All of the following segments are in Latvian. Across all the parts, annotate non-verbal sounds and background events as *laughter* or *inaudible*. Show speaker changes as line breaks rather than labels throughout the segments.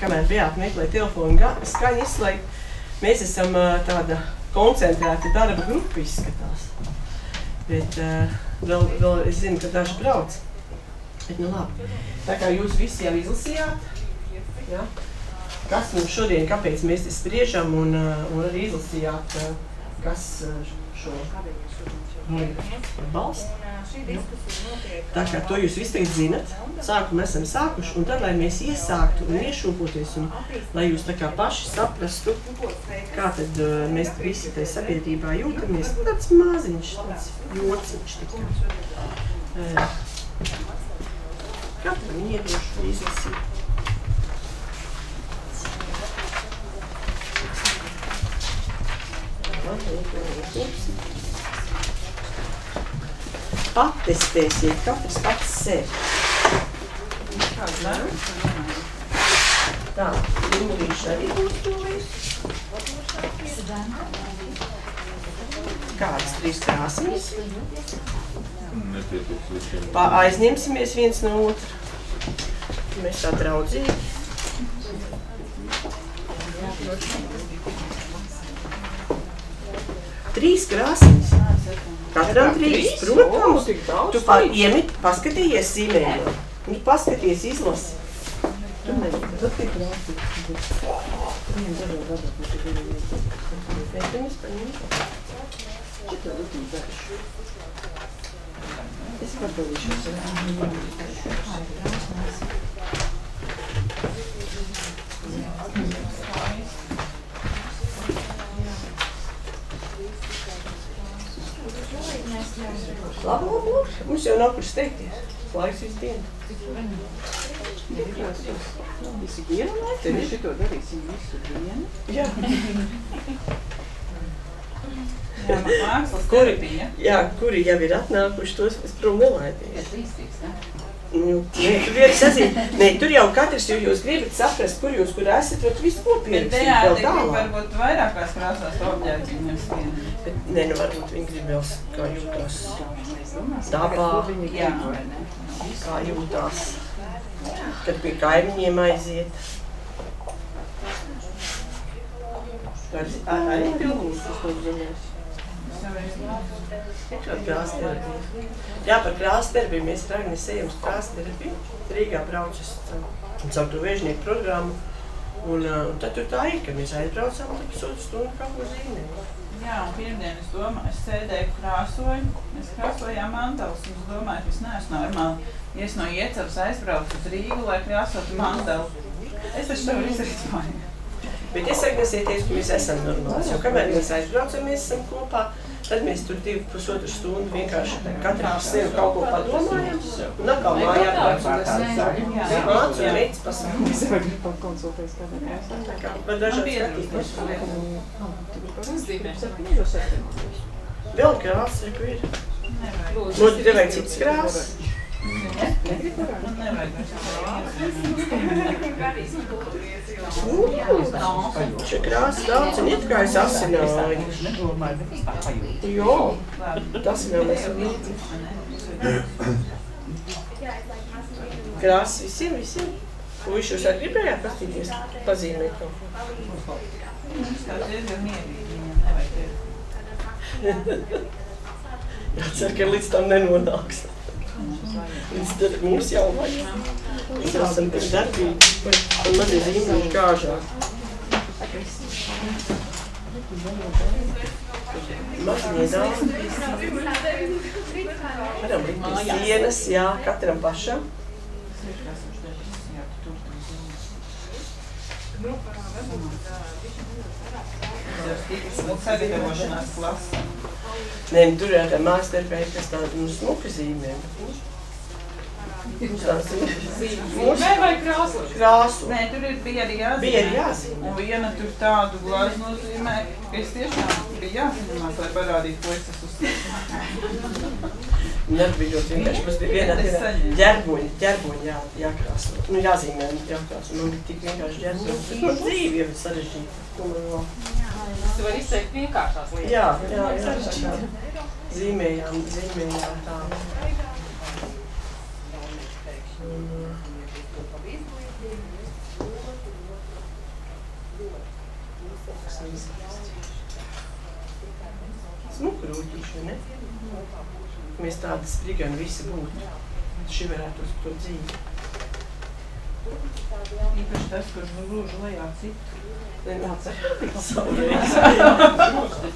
kamēr bijāt meklēt telefonu skaņu izslēgt, mēs esam tāda koncentrēta darba grupa izskatās. Bet vēl, vēl es zinu, ka daži brauc. Bet nu labi. Tā kā jūs visi jau izlasījāt, ja? kas mums šodien, kāpēc mēs te spriežam un, un arī izlasījāt, kas šo balstu. Tā kā to jūs visi tagad zinat, sākumu esam sākuši, un tad, lai mēs iesāktu un iešūpoties, un lai jūs tā kā paši saprastu, kā tad uh, mēs visi tajā sabiedrībā jūtamies, tāds maziņš, tāds jociņš tikai. Uh, Katram iedošu izlasīt. Patestēsiet katrs pats sevi. Tā, Ingūrīša arī būs visu. Kādas trīs krāsnes? Pa aizņemsimies viens no otra. Mēs tā draudzīgi. Trīs krāsnes. Katram trīs, protams. Tu pa, iemit, paskatījies zīmējumā. Nu, paskaties, izlasi. Tu nezini, tad tik krāsnes. Meitenes paņem. Šito lūdzu dažu. Es padalīšos. Labi, labi, labi. Mums jau nav kur steigties. Laiks visu dienu.
Visi dienu laiku, mēs šito darīsim visu dienu.
Jā,
Jā, mākslas
Kuri? jā, kuri jau ir atnākuši, tos es prom nelaidīju.
Līstīgs, ne?
Nē, tur ir sazīt. Nē, tur jau katrs, jo jūs gribat saprast, kur jūs kur esat, tad visu ko
Bet
vēl
tik
tālāk.
varbūt vairākās krāsās objekti nevis viena.
Bet, nē, nu varbūt viņi grib vēl kā jūtās, Dabā.
grib, ne?
kā jūtās, kad pie kaimiņiem aiziet. Arī pilnīgi tas to krāsterapiju. Jā, par krāsterapiju mēs ar Agnes ejam uz krāsterapiju. Rīgā brauc uz um, caur to vēžnieku programmu. Un, un tad tur tā ir, ka mēs aizbraucām un pusotru stundu kaut ko zīmējam.
Jā, un pirmdien es domāju, es sēdēju krāsoju, mēs krāsojām mantelus, un es domāju, ka es neesmu normāli. Ja es no iecavas aizbraucu uz Rīgu, lai krāsotu mantelu, es taču to izdarīt māju.
Bet es agnesieties, ka mēs esam normāli. Jo kamēr mēs aizbraucam, mēs esam kopā, tad mēs tur divu pusotru stundu vienkārši katrs par sevi kaut ko padomājam. Un atkal mājā brauc un es mācu un meitas pasaka.
Es varu pakonsultēties kādā
kā var dažādi skatīties. Vēl krāsa, kur ir. Nu, tev vajag citas krāsas. Šī krāsa daudz un it kā es asināju. Jo, tas vēl esam līdzi. Krāsas visiem, visiem. Puiši, jūs arī gribējāt paskatīties, pazīmēt
tevi. *laughs*
Jācer, ka līdz tam nenonāks. Līdz tad mums jau vajag. Mēs esam tik darbīgi. Un man ir zīmējuši gāžā. Maziņie daudz. Varam likt pie sienas, jā, katram pašam.
Sagatavošanās klasa.
Nē, nu, tur ir tā mākslinieka, kas tāda nu, smuka zīmē.
Zīmē vai krāsot?
krāsu.
Nē, tur ir, bija arī jāzīmē.
Bija arī jāzīmē.
Un viena tur tādu glāzi nozīmē, ka es tiešām bija jāzinās, lai parādītu, ko es esmu uztaisījis
nervīgos vienkārši mums bija vienā dienā ģerboņi, ģerboņi jā, jākrāso, nu jāzīmē, jākrāso, man bija tik vienkārši ģerboņi, bet man dzīve jau ir sarežģīta, ko man vēl.
Tu vari izteikt vienkāršās lietas.
Jā, jā, jā, jā, zīmējām, zīmējām tā. Smuku rūķiši, ne? Mēs tādi sprigani visi būtu. Šī varētu uz to dzīvi.
Īpaši tas, kurš grūž lejā citu.
Nenāca savreiz.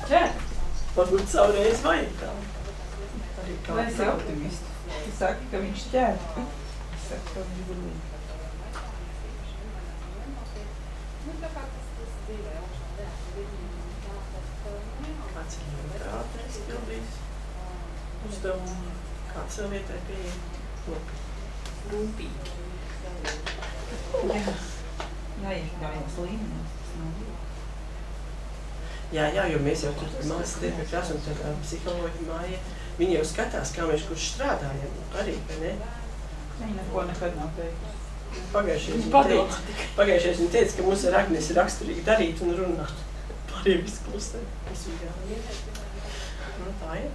*laughs* Varbūt savreiz vajag tā. Arī kā
Lai esi optimists. Tu saki, ka viņš ķer. Es saku, ka viņš grūž.
Kāds ir ļoti ātrais pildījis uzdevumu, vēl vietai pieeja rūpīgi.
Jā. Jāiekļaujas līmenis. Tas nav viegli.
Jā, jā, jo mēs jau tur mājas tiekam prasam, tad uh, psiholoģi māja, viņi jau skatās, kā mēs kurš strādājam, arī, vai ne?
Viņa neko nekad nav teikusi.
Pagājušajais viņa teica, pagājušajais viņa teica, ka mums ar Agnes ir raksturīgi darīt un runāt. Pārējie viss klusē. Tas ir jāiet. Nu, tā ir.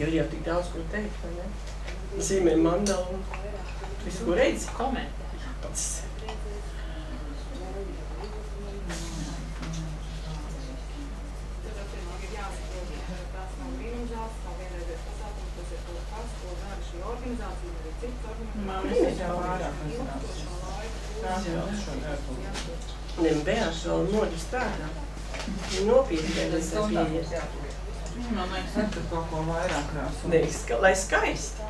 Jo ir jau tik daudz, ko teikt, vai ne? Zīmē mandalu un visu, ko redzi.
Komentē.
Pats
Māmas jau vairāk nezināts. Tās jau šo
Nem bērns vēl noģi strādā. Viņa nopietni bērns ir pieeja.
Viņa man liekas, ka kaut ko vairāk krāso.
Nē, ska, lai skaisti.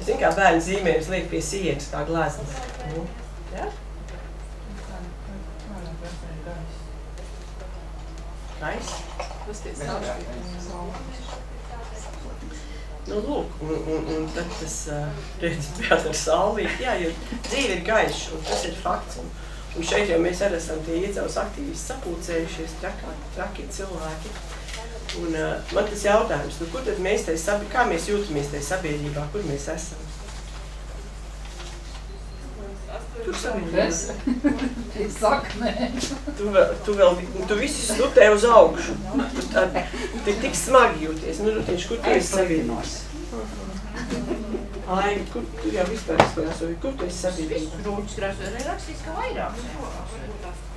Es zinu, kā bērni zīmējums liek pie sienas, kā glāzes. Nu, jā,
tie sākumi.
Nu, lūk, un, un, un tad tas uh, redz *laughs* pēc ar saulīt, jā, jo dzīve ir gaiša, un tas ir fakts. Un, un šeit jau mēs arī esam tie iedzaus aktīvisti sapulcējušies, traki cilvēki. Un uh, man tas jautājums, nu, kur tad mēs tai sabi, kā mēs jūtamies tai sabiedrībā, kur mēs esam? Tur sabiedrībā.
Saknē.
Tu vēl, tu vēl, tu visi slutē uz augšu. Tu tā, tu tik smagi jūties. Nu, Rutiņš, kur tu esi sabiedrības? Ai, kur tu jau vispār izkrāsoji? Kur tu esi sabiedrībā?
Rūķis krāso ir rakstīts, ka vairāk.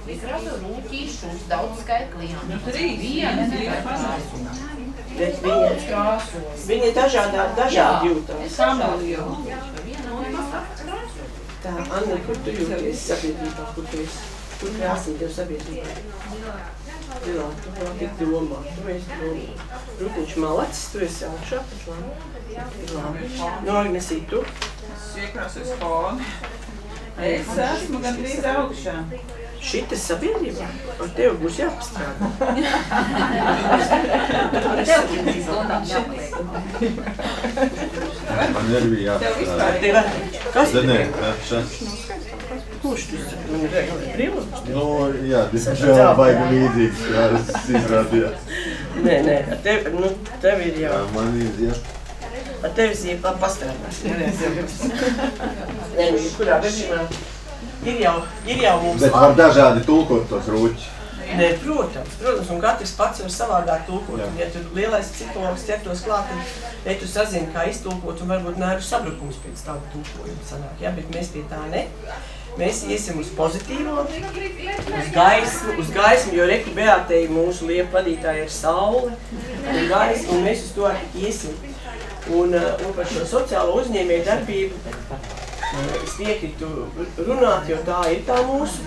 Viņš krāso rūķīšus, daudz skaitu klientu.
Nu, trīs.
Viena
Viena
nekrāso.
Bet viņi,
Krāso.
viņi dažādā, dažādi jūtās.
Samalīju. No krāso.
Tā, Anna, kur tu jūties sabiedrībā? Kur tu esi? Kur krāsni tev sabiedrībā? Dilā, tu vēl tik domā. Tu esi domā. Rutiņš malacis, tu esi augšā. Labi. Labi. Nu, Agnesī, tu?
Es iekrāsoju foni. Es esmu gandrīz augšā.
Šitas sabiedrībā? Ar tevi būs jāpastrādā.
Ir.
Man ir bija
ar... Kas
Zini,
tev?
šas,
Kurš tu ir reāli brīvums.
nu, jā, diemžēl baigi līdzīgs, kā es izrādījās.
Nē, nē, ar tevi, nu, tev ir jau,
Jā, man ir, jā.
ar tevi labi pastrādās. Jā, nē, Nē, nu, kurā gadījumā ir jau, ir jau mums
Bet var dažādi tulkot tos rūķus.
Nē, protams, protams, un katrs pats var savādāk tulkot. Un, ja tur lielais psihologs ķertos klāt, tad ja tu sazini, kā iztulkot, un varbūt nervu sabrukums pēc tāda tulkojuma sanāk. Ja? Bet mēs pie tā ne. Mēs iesim uz pozitīvo, uz gaismu, uz gaismu, jo reku Beatei mūsu liepa vadītāja ir saule un gaisma, un mēs uz to iesim. Un, uh, un par šo sociālo uzņēmēju darbību es piekrītu runāt, jo tā ir tā mūsu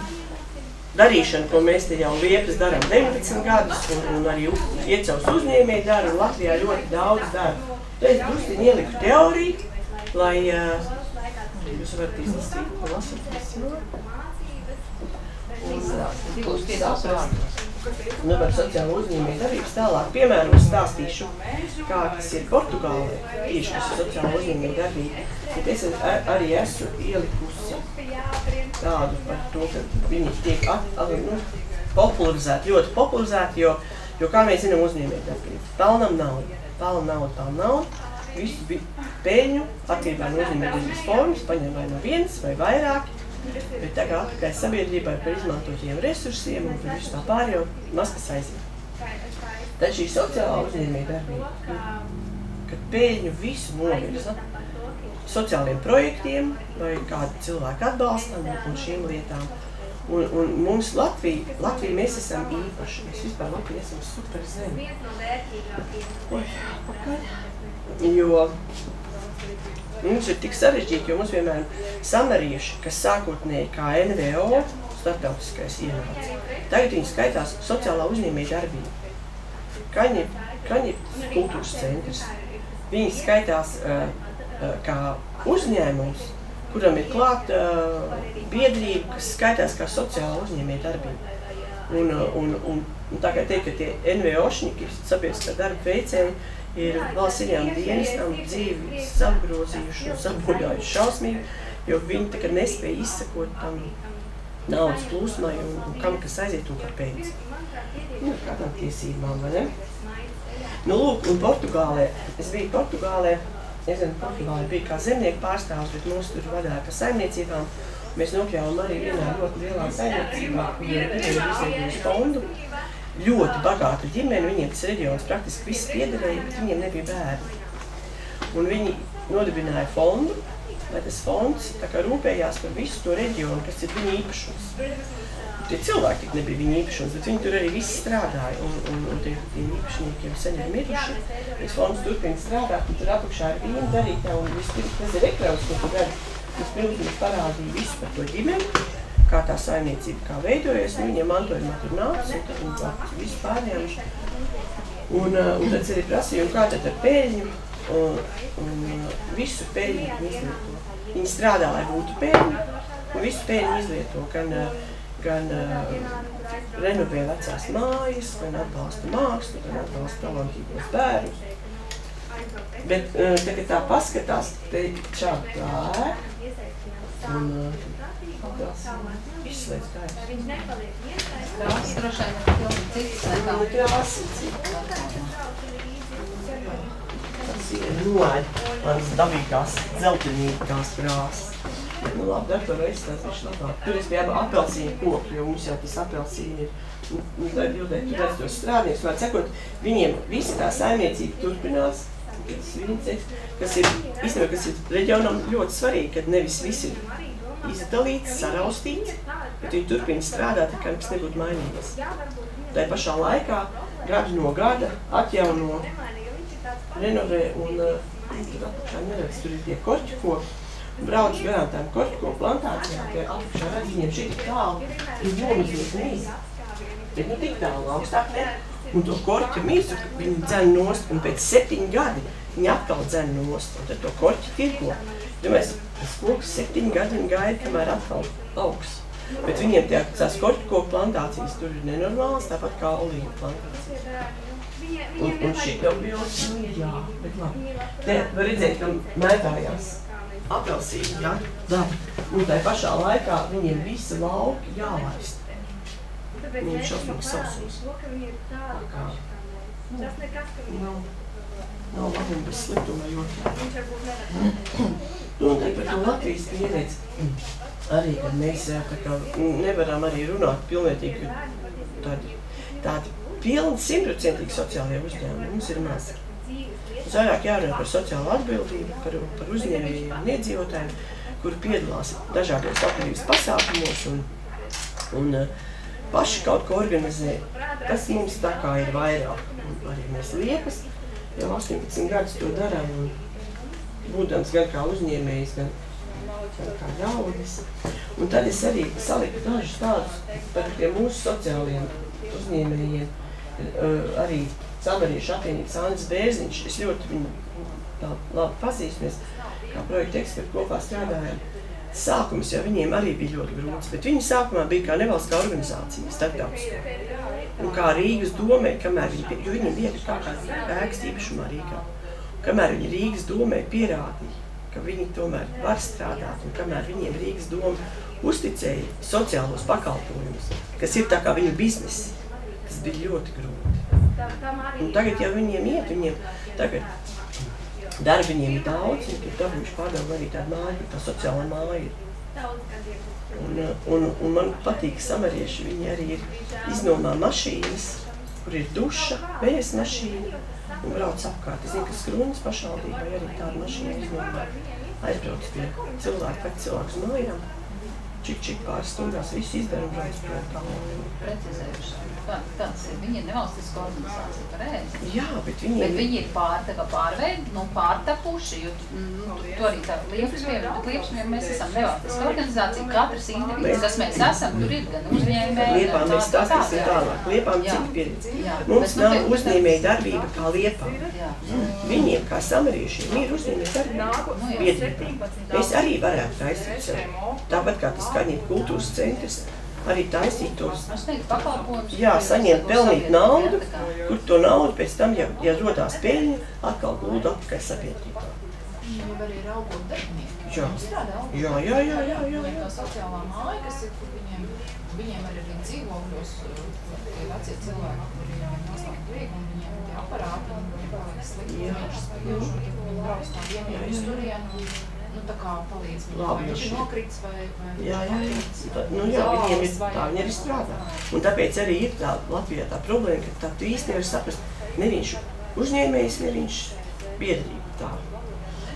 darīšana, ko mēs te jau liepas darām 19 gadus, un, un arī iecels uzņēmēji dara, un Latvijā ļoti daudz dara. Tad es drusciņi ieliku teoriju, lai uh, jūs varat izlasīt, un lasīt visu.
Divos piecos vārdos.
Nu, par sociālo uzņēmēju darbības tālāk piemēros stāstīšu, kā tas ir Portugālē, tieši tas sociālo uzņēmēju darbība. Bet es ar, arī esmu ielikusi tādu par to, ka viņi tiek at, at, nu, popularizēti, ļoti popularizēti, jo, jo kā mēs zinām uzņēmēju darbību, pelnam naudu, pelnam naudu, pelnam naudu, visu bi- peļņu atkarībā no uzņēmēju darbības formas, paņem vai no vienas vai vairāk, bet tagad atpakaļ sabiedrībai par izmantotiem resursiem un par visu tā pārējo maz kas aiziet. Tad šī sociālā uzņēmēja darbība, kad, peļņu visu novirza sociāliem projektiem vai kādu cilvēku atbalstam un šīm lietām. Un, un mums Latvija, Latvija mēs esam īpaši. Mēs vispār Latvija esam super zemi. Oi, pakaļ. Jo mums ir tik sarežģīti, jo mums vienmēr samarieši, kas sākotnēji kā NVO, starptautiskais ienāca. Tagad viņi skaitās sociālā uzņēmēja darbība. Kaņi, kaņi kultūras centrs. Viņi skaitās uh, uh, kā uzņēmums, kuram ir klāta uh, biedrība, kas skaitās kā sociāla uzņēmēja darbība. Un, un, un, un tā kā teikt, ka tie NVOšņiki, sabiedriskā darba veicēji, ir valsts ieņēmuma dienestam dzīvi apgrozījuši un sabojājuši šausmīgi, jo viņi tā kā nespēja izsekot tam naudas plūsmai un, un kam kas aiziet un kāpēc. Nu, kādām tiesībām, vai ne? Nu, lūk, un Portugālē, es biju Portugālē, es zinu, Portugālē bija kā zemnieku pārstāvs, bet mūs tur vadīja pa saimniecībām. Mēs nokļāvām arī vienā ļoti lielā saimniecībā, kur ir fondu. Ļoti bagāta ģimene, viņiem tas reģions praktiski viss piederēja, bet viņiem nebija bērni. Un viņi nodibināja fondu, lai tas fonds tā kā rūpējās par visu to reģionu, kas ir viņa īpašums. Tie cilvēki tik nebija viņa īpašums, bet viņi tur arī visi strādāja. Un, un, un tie, tie īpašnieki jau sen ir miruši. Tas fonds turpina strādāt, un tur apakšā ir vīna darītā, un vispirms tas ir ekrauts, ko tu dari. Vispirms mums parādīja visu par to ģimeni, kā tā saimniecība kā veidojas, un viņiem mantojumā tur nāca, un tad viņi tā visu pārņēmuši. Un, uh, un tad arī prasīja, un kā tad ar peļņu, un, un uh, visu peļņu izlieto. Viņi strādā, lai būtu peļņa, un visu peļņu izlieto, gan, uh, gan renovē vecās mājas, gan atbalsta mākslu, gan atbalsta talantīgos bērnus. Bet tagad tā paskatās, te šādi tā ēka, un uh, tās izslēdz gaisu.
Krāsas droši vien ir pilnīgi citas nekā.
Un krāsa cita. Tas ir noēd manas dabīgās dzeltenīgās krāsas. Nu labi, daktoru es tās viņš labāk. Tur es biju apelsīnu koku, jo mums jau tas apelsīni ir. Nu, nu, tad jūtē, tur redz tos strādnieks, var sakot, viņiem visa tā saimniecība turpinās. Tas viņas, kas ir, īstenībā, kas ir reģionam ļoti svarīgi, kad nevis viss ir izdalīts, saraustīts, bet viņi turpina strādāt, tikai kas nebūtu mainījies. Tā pašā laikā gadu no gada atjauno, renovē un uh, apakšā neredz, tur ir tie korķi koki. Brauc garām tām korķu koku plantācijām, tie apakšā redz, viņiem šī tik tālu ir nomizliet mīzi. Bet nu tik tālu augstāk ne. Un to korķa mīzu viņi dzen nost, un pēc septiņi gadi viņi atkal dzen nost, un tad to korķi tirko. Domāju, tas koks septiņi gadi viņi gaida, kamēr atkal augs. Bet viņiem tie, tās korķu koku plantācijas tur ir nenormālas, tāpat kā olīvu plantācijas. Un, un šī jau bija, nu jā, bet labi. Te var redzēt, ka mētājās apelsīni, jā, dabi. Un tai pašā laikā viņiem visi lauki jālaist. Viņiem šausmīgi sausums. Kā, nu, nav, nav labuma bez sliktuma, jo. Nu, un par to Latvijas pieredzi arī, kad mēs kā nevaram arī runāt pilnvērtīgi tādi, tādi pilni simtprocentīgi sociālie uzņēmumi. Mums ir maz. Mums vairāk jārunā par sociālo atbildību, par, par uzņēmējiem un iedzīvotājiem, kuri piedalās dažādos labdarības pasākumos un, un uh, paši kaut ko organizē. Tas mums tā kā ir vairāk. Un arī mēs liekas, jau 18 gadus to darām. Un, būdams gan kā uzņēmējs, gan, gan kā ļaudis. Un tad es arī saliku dažus tādus par tiem mūsu sociālajiem uzņēmējiem. Uh, arī samariešu apvienības Andris Bērziņš, es ļoti viņu tā labi pazīstamies, kā projekta eksperti kopā strādājām. Sākums jau viņiem arī bija ļoti grūts, bet viņi sākumā bija kā nevalstiskā organizācija, starptautiskā. Un kā Rīgas domē, kamēr viņi, jo viņiem bija kā kāda ēkas īpašumā Rīgā. Kamēr viņi Rīgas domē pierādīja, ka viņi tomēr var strādāt, un kamēr viņiem Rīgas doma uzticēja sociālos pakalpojumus, kas ir tā kā viņu biznesi, tas bija ļoti grūti. Un tagad jau viņiem iet, viņiem tagad darba viņiem ir daudz, un tur dabūjuši pārdaugu arī tādu māju, tā sociālā māja ir. Un, un, un man patīk samarieši, viņi arī ir iznomā mašīnas, kur ir duša, vējas mašīna, un brauc apkārt. Es zinu, ka Skrunas pašvaldībai arī tāda mašīna iznomā aizbrauc pie cilvēku, pēc cilvēku mājām. čik čik pāris stundās, viss izdara un brauc prom.
Precizējuši. Kā, kāds ir? Viņi ir nevalstiska organizācija, pareizi.
Jā, bet
Bet
viņiem
viņi ir pār, tā kā pārveid, nu, pārtapuši, jo nu, tu arī tā liepas pie, bet liepas pie mēs esam nevalstiska organizācija, katrs individs, kas mēs esam, tur ir gan uzņēmēji,
Liepā
gan
mēs
tā- tā-
stāstīsim tālāk. Liepām
Jā.
cita pieredze.
Jā,
Mums
bet, nu,
nav
bet- bet-
uzņēmēja darbība kā liepā.
Jā.
Viņiem, kā samariešiem, ir uzņēmēja darbība.
Nu, jā.
Biedrība. Mēs arī varētu taisīt sev. Tāpat kā tas skaņīt kultūras centrs, arī taisīt tos, jā, saņemt, pelnīt naudu, kur to naudu pēc tam, ja, ja rodās peļņa, atkal gulda atpakaļ sabiedrībā.
Ir darbinieki.
Jā. Jā, jā, jā, jā, jā,
Viņiem tā sociālā māja, kas ir, kur viņiem, viņiem arī ir dzīvokļos, uh, tie vecie cilvēki, kuri jau ir noslēgt viegli, un viņiem tie aparāti, un viņi paliek slikti,
Jā.
viņš spējuši, un viņi brauc tā vienīgi uz turienu, un, nu, tā kā palīdz viņam,
Labi,
vai viņš ir
jo šī-
nokrits, vai, vai
Jā, jā, jā.
nokrits,
Tā, nu, jā, viņiem ir
zāles,
tā, viņi arī strādā. Un tāpēc arī ir tā Latvijā tā problēma, ka tā tu īsti nevar saprast, ne viņš uzņēmējs, ne viņš biedrība tā.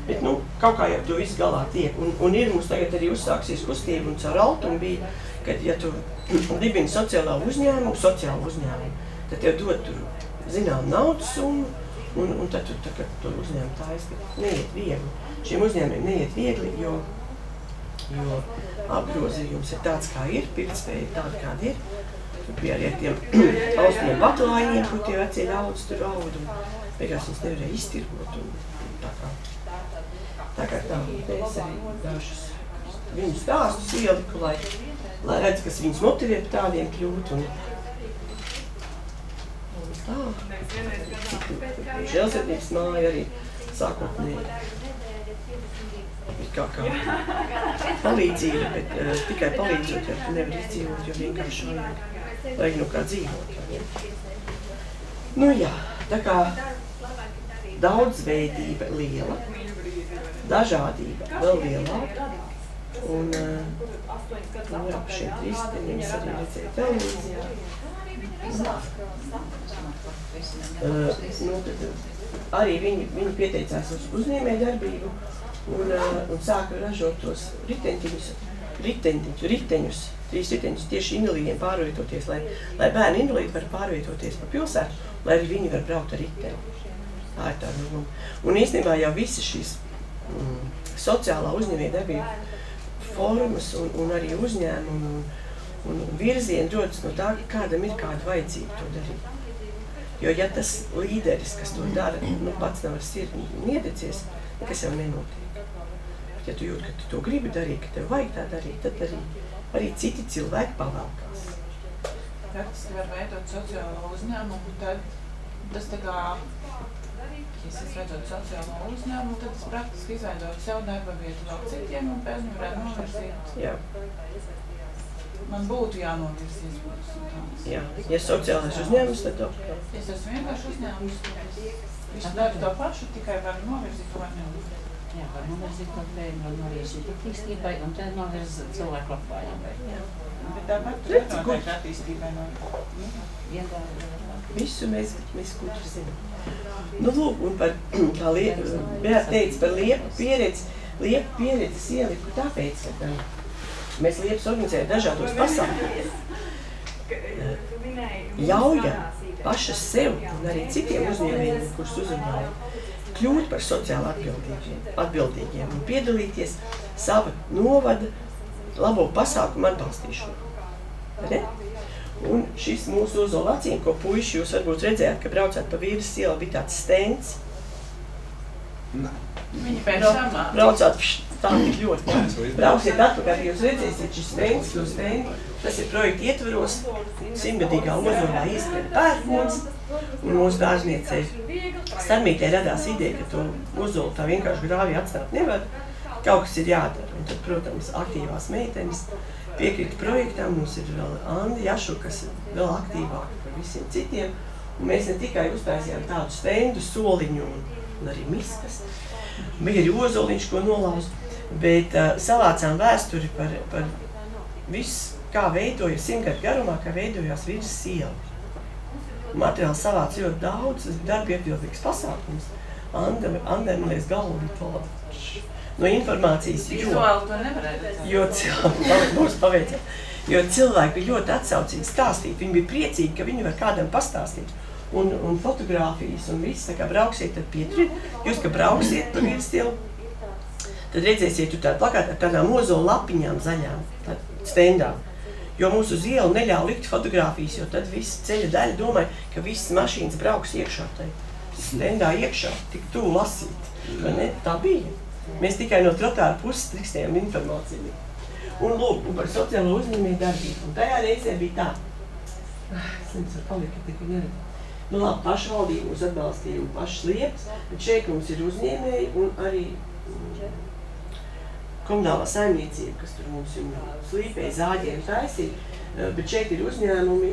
Bet, nu, kaut kā jau to viss galā tiek. Un, un ir mums tagad arī uzsāksies kustība un caur altumu bija, kad, ja tu dibini sociālā uzņēmumu, sociālu uzņēmumu, tad tev dod tur, zinām, naudas summu, un, un tad tu tā, to uzņēmumu taisi, bet neiet viegli. Šiem uzņēmumiem neiet viegli, jo jo apgrozījums ir tāds, kā ir, pirktspēja ir tāda, kāda ir. Tur bija arī ar tiem austiem batalāņiem, kur tie vecie ļaudis tur aud, un beigās viņas nevarēja iztirgot. Un, un tā kā, tā kā tā, es arī dažus viņu stāstus ieliku, lai, lai redz, kas viņus motivē tādiem kļūt. Un, un tā. Žēlsirdības māja arī sākotnēji kā, kā palīdzība, bet uh, tikai palīdzot, jo tu nevari izdzīvot, jo vienkārši vajag, vajag no kā dzīvot. Nu jā, tā kā daudzveidība liela, dažādība vēl lielāka. Un, uh, nu jā, pa šiem trīsteņiem es arī redzēju televīzijā. Uh, nu, tad, arī viņi, viņi pieteicās uz uzņēmēju darbību uh, un sāka ražot tos riteņus, riteņus, riteņus, trīs riteņus tieši invalīdiem pārvietoties, lai, lai bērni invalīdi var pārvietoties pa pilsētu, lai arī viņi var braukt ar riteni. Tā ir tā doma. Un īstenībā jau visas šīs mm, sociālā uzņēmēja darbība formas un, un arī uzņēmumi un, un virzieni rodas no tā, ka kādam ir kāda vajadzība to darīt. Jo ja tas līderis, kas to dara, nu, pats nav ar sirdi iedecies, nekas jau nenotiek. Ja tu jūti, ka tu to gribi darīt, ka tev vajag tā darīt, tad arī, arī citi cilvēki pavalkās.
Praktiski var veidot sociālo uzņēmumu, tad tas tā kā, ja es veidot sociālo uzņēmumu, tad es praktiski izveidot sev darba vietu vēl citiem un pēc tam varētu novirzīt.
Jā,
Man būtu jānovirzīs būs
jā. Ja sociālais uzņēmums, tad to
Es esmu vienkārši uzņēmums, viņš dara to pašu, tikai var novirzīt to vai nevirzīt.
Jā, var novirzīt no bērnu, var novirzīt attīstībai un tad novirza cilvēku labklājībai.
Bet tāpat tur noteikti attīstībai no.
Visu mēs, mēs gudri zinām. Nu, lūk, un par, kā liepa, Beata teica par liepu pieredzi, liepu pieredzes ieliku tāpēc, ka mēs liepas organizējam dažādos pasākumus. Ļaujam pašas sev un arī citiem uzņēmējiem, kurus uzrunājam, kļūt par sociāli atbildīgiem, atbildīgiem un piedalīties sava novada labo pasākumu atbalstīšanā. Re? Un šis mūsu ozola acīm, ko puiši jūs varbūt redzējāt, ka braucāt pa vīras ielu, bija tāds stends.
Viņi pēc tam
Braucāt tā tik ļoti. Brauksiet atpakaļ, jūs redzēsiet šis stends, šo stendu. Tas ir projekta ietvaros, simtgadīgā ozolā izkrīt pērkons. Un mūsu dārzniecei starmītē radās ideja, ka to ozolu tā vienkārši grāvī atstāt nevar. Kaut kas ir jādara. Un tad, protams, aktīvās meitenes piekrita projektam. Mums ir vēl Andi Jašu, kas ir vēl aktīvāk par visiem citiem. Un mēs ne tikai uztaisījām tādu stendu, soliņu un, un arī miskas. Bija arī ozoliņš, ko nolauz. Bet uh, savācām vēsturi par, par visu, kā veidojas simtgadu garumā, kā veidojās virsmas siela. Materiāls savāca ļoti daudz, darba ietilpīgs pasākums. Liekas, galva bija tāda. no informācijas, jo,
Vizuāli to nevarēja
jo *laughs* mums paveicē, jo cilvēki bija ļoti atsaucīgi stāstīt, viņi bija priecīgi, ka viņi var kādam pastāstīt. Un, un fotografijas un viss, kā brauksiet, tad pieturiet, jūs, ka brauksiet pa virsstilu, tad redzēsiet, tur tāda plakāta ar tādām ozola lapiņām zaļām, tā stendā. Jo mums uz ielu neļauj likt fotografijas, jo tad viss ceļa daļa domāja, ka visas mašīnas brauks iekšā tai stendā iekšā, tik tuvu lasīt. Ne? Tā bija. Mēs tikai no trotāra puses trikstējām informāciju. Un lūk, un par sociālo uzņēmēju darbību. Un tajā reizē bija tā. Ah, Es nezinu, var palikt, ka tik neredzu. Nu labi, pašvaldība mūs atbalstīja un pašas lietas, bet šeit mums ir uzņēmēji un arī mm, komunālā saimniecība, kas tur mums ir slīpēja, zāģēja un taisīja. Eh, Bet šeit ir uzņēmumi,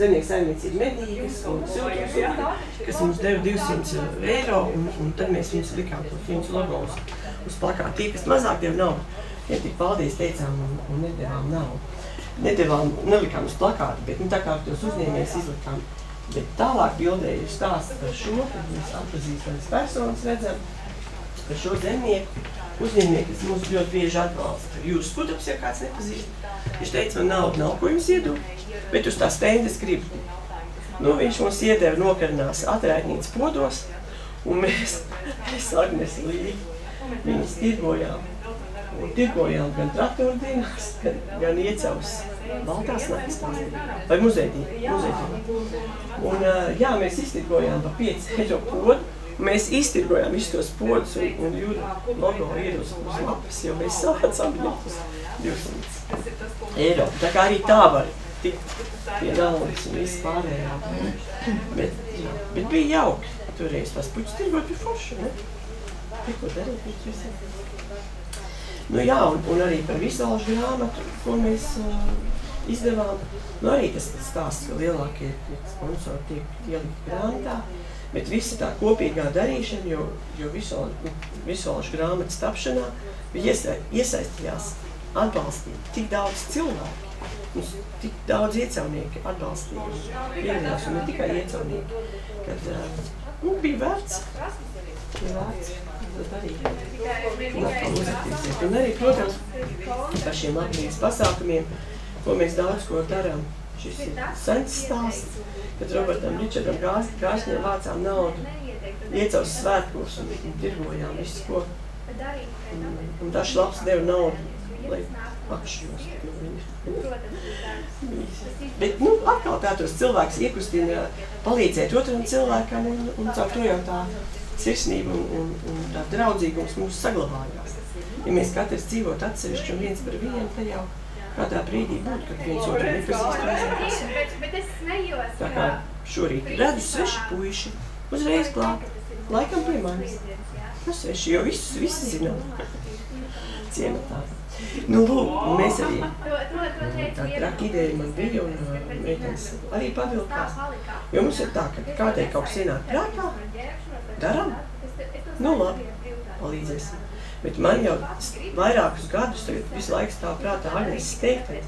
zemnieku saimniecība medīgas un siltumsūkļi, kas mums deva 200 eiro, un, un tad mēs viņus likām tos viņus logos uz plakāta. Tie, kas mazāk deva naudu, tie tik paldies teicām un, un nedevām naudu. Nedevām, nelikām uz plakāta, bet nu, tā kā tos uzņēmējus izlikām. Bet tālāk bildē ir stāsts par šo, kad mēs atpazīstamas personas redzam, par šo zemnieku uzņēmēju, kas mums ļoti bieži atbalsta. Jūs skudrs, ja kāds nepazīst, viņš teica, man naudu nav, ko jums iedu, bet uz tā stendes gribu. Nu, viņš mums iedeva nokarinās atraidnītas podos, un mēs, *laughs* mēs Agnes Līgi, viņas tirgojām. Un tirgojām gan traktoru dienās, gan, gan iecavus Baltās naktas tās. Vai muzejdī, muzejdī. Un, jā, mēs iztirgojām pa 5 eiro podu, mēs iztirgojām visus tos podus, un, un jūra logo ir uz, uz lapas, jo mēs savācām viņus uz 200 eiro. Tā kā arī tā var tikt pie naudas un viss pārējā. Bet, jā, bet bija jauki. Toreiz tās puķis tirgot bija forši, ne? Tikko darīt viņš visiem. Nu jā, un, un arī par visvalžu grāmatu, ko mēs uh, izdevām. Nu arī tas stāsts, ka lielākie sponsori tiek ielikt grāmatā. Bet visa tā kopīgā darīšana, jo, jo visvalžu grāmatas tapšanā iesa, iesaistījās atbalstīt tik daudz cilvēku. Mums tik daudz iecavnieki atbalstīja un piedalījās, un ne tikai iecavnieki, kad uh, nu, bija vērts. Bija vērts. tad arī atkal uzaktīsiet. Un arī, protams, par šiem labības pasākumiem, ko mēs daudz ko darām. Šis ir sens stāsts, kad Robertam Ričardam Gāsņiem vācām naudu, iecavs svētkos un, un tirgojām visu ko. Un, un dažs labs deva naudu, lai pakšķos. Bet, nu, atkal tā tos cilvēks iekustina palīdzēt otram cilvēkam un, un caur to jau tā sirsnība un, un, un tā draudzīgums mūs saglabājās. Ja mēs katrs dzīvot atsevišķi un viens par vienu, tad jau kādā brīdī būtu, kad viens otru nepazīst. Tā kā šorīt redzu sveši puiši, uzreiz klāt, laikam pie manis. Nu, sveši, jo visus, visi zinām. Ciematā. Nu, lūk, mēs arī tā traka ideja man bija un meitenes arī pavilkās. Jo mums ir tā, ka kādai kaut kas ienāk prātā, daram, nu labi, palīdzēsim. Bet man jau vairākus gadus tagad visu laiku stāv prātā Agnes teikta,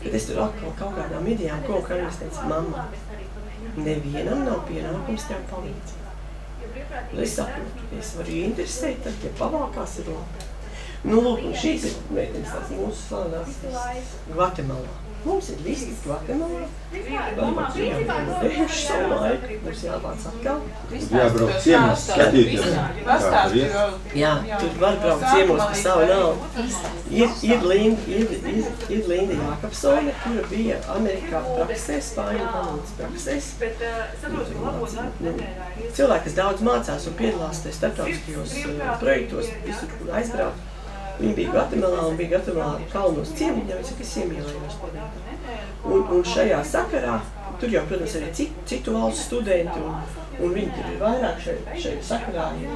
kad es tur atkal kaut kādām idejām, ko Agnes teica, mamma, nevienam nav pienākums tev palīdzēt. Un es saprotu, es varu interesēt, tad, ja pavalkās ir labi. Nu, lūk, un šīs ir meitenes tās mūsu slavenās Gvatemalā. Mums ir vistas Gvatemalā. Dejuši savu laiku. Mums jāvāc atkal.
Jābrauc ciemos, skatīties.
Jā, tur var braukt ciemos par savu naudu. Ir, ir, Linda, ir, ir, ir Linda Jākapsone, kura bija Amerikā praksē, Spāņu valodas praksēs. Nu, Cilvēki, kas daudz mācās un piedalās starptautiskajos uh, projektos, visur, kur aizbraukt. Viņa bija Gvatemalā un bija Gvatemalā kalnos ciemiņā, viņa saka, es iemīlējos pavietā. Un, un šajā sakarā, tur jau, protams, arī citu, citu valstu studenti, un, un viņi tur ir vairāk šai, šai sakarā ir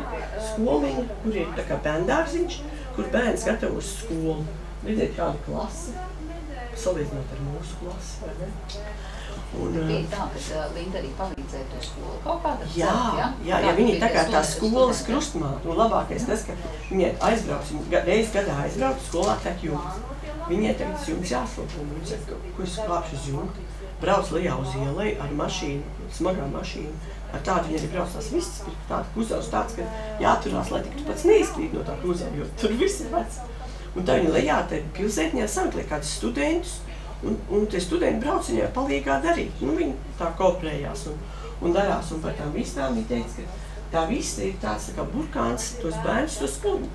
skoliņa, kur ir tā kā bērndārziņš, kur bērns gatavo uz skolu. Redziet, kāda klase, salīdzinot ar mūsu klasi, vai ne? Un,
Bija
uh,
tā, ka uh, Linda arī palīdzēja to skolu kaut kādā
Jā, jā, jā, viņi tā kā tā skolas krustmāte. Un labākais tas, ka viņi aizbrauc, viņi reizi gadā aizbrauc, skolā tek jumts. Viņai tagad tas jumts jāslūp, un viņi saka, ko es klāpšu uz jumtu. Brauc lejā uz ielai ar mašīnu, smagā mašīnu, Ar tādu viņi arī brauc tās vistas, ir tāda kuzavs tāds, ka jāturās, lai tik tu pats neizkrīt no tā kuzava, jo tur viss ir vecs. Un tā viņa lejā, te pilsētņā sameklē kādus studentus, un, un tie studenti brauc viņai palīgā darīt. Nu, viņi tā kooperējās un, un darās, un par tām vistām viņa teica, ka tā vista ir tāds tā kā burkāns, tos bērnus to skuldu.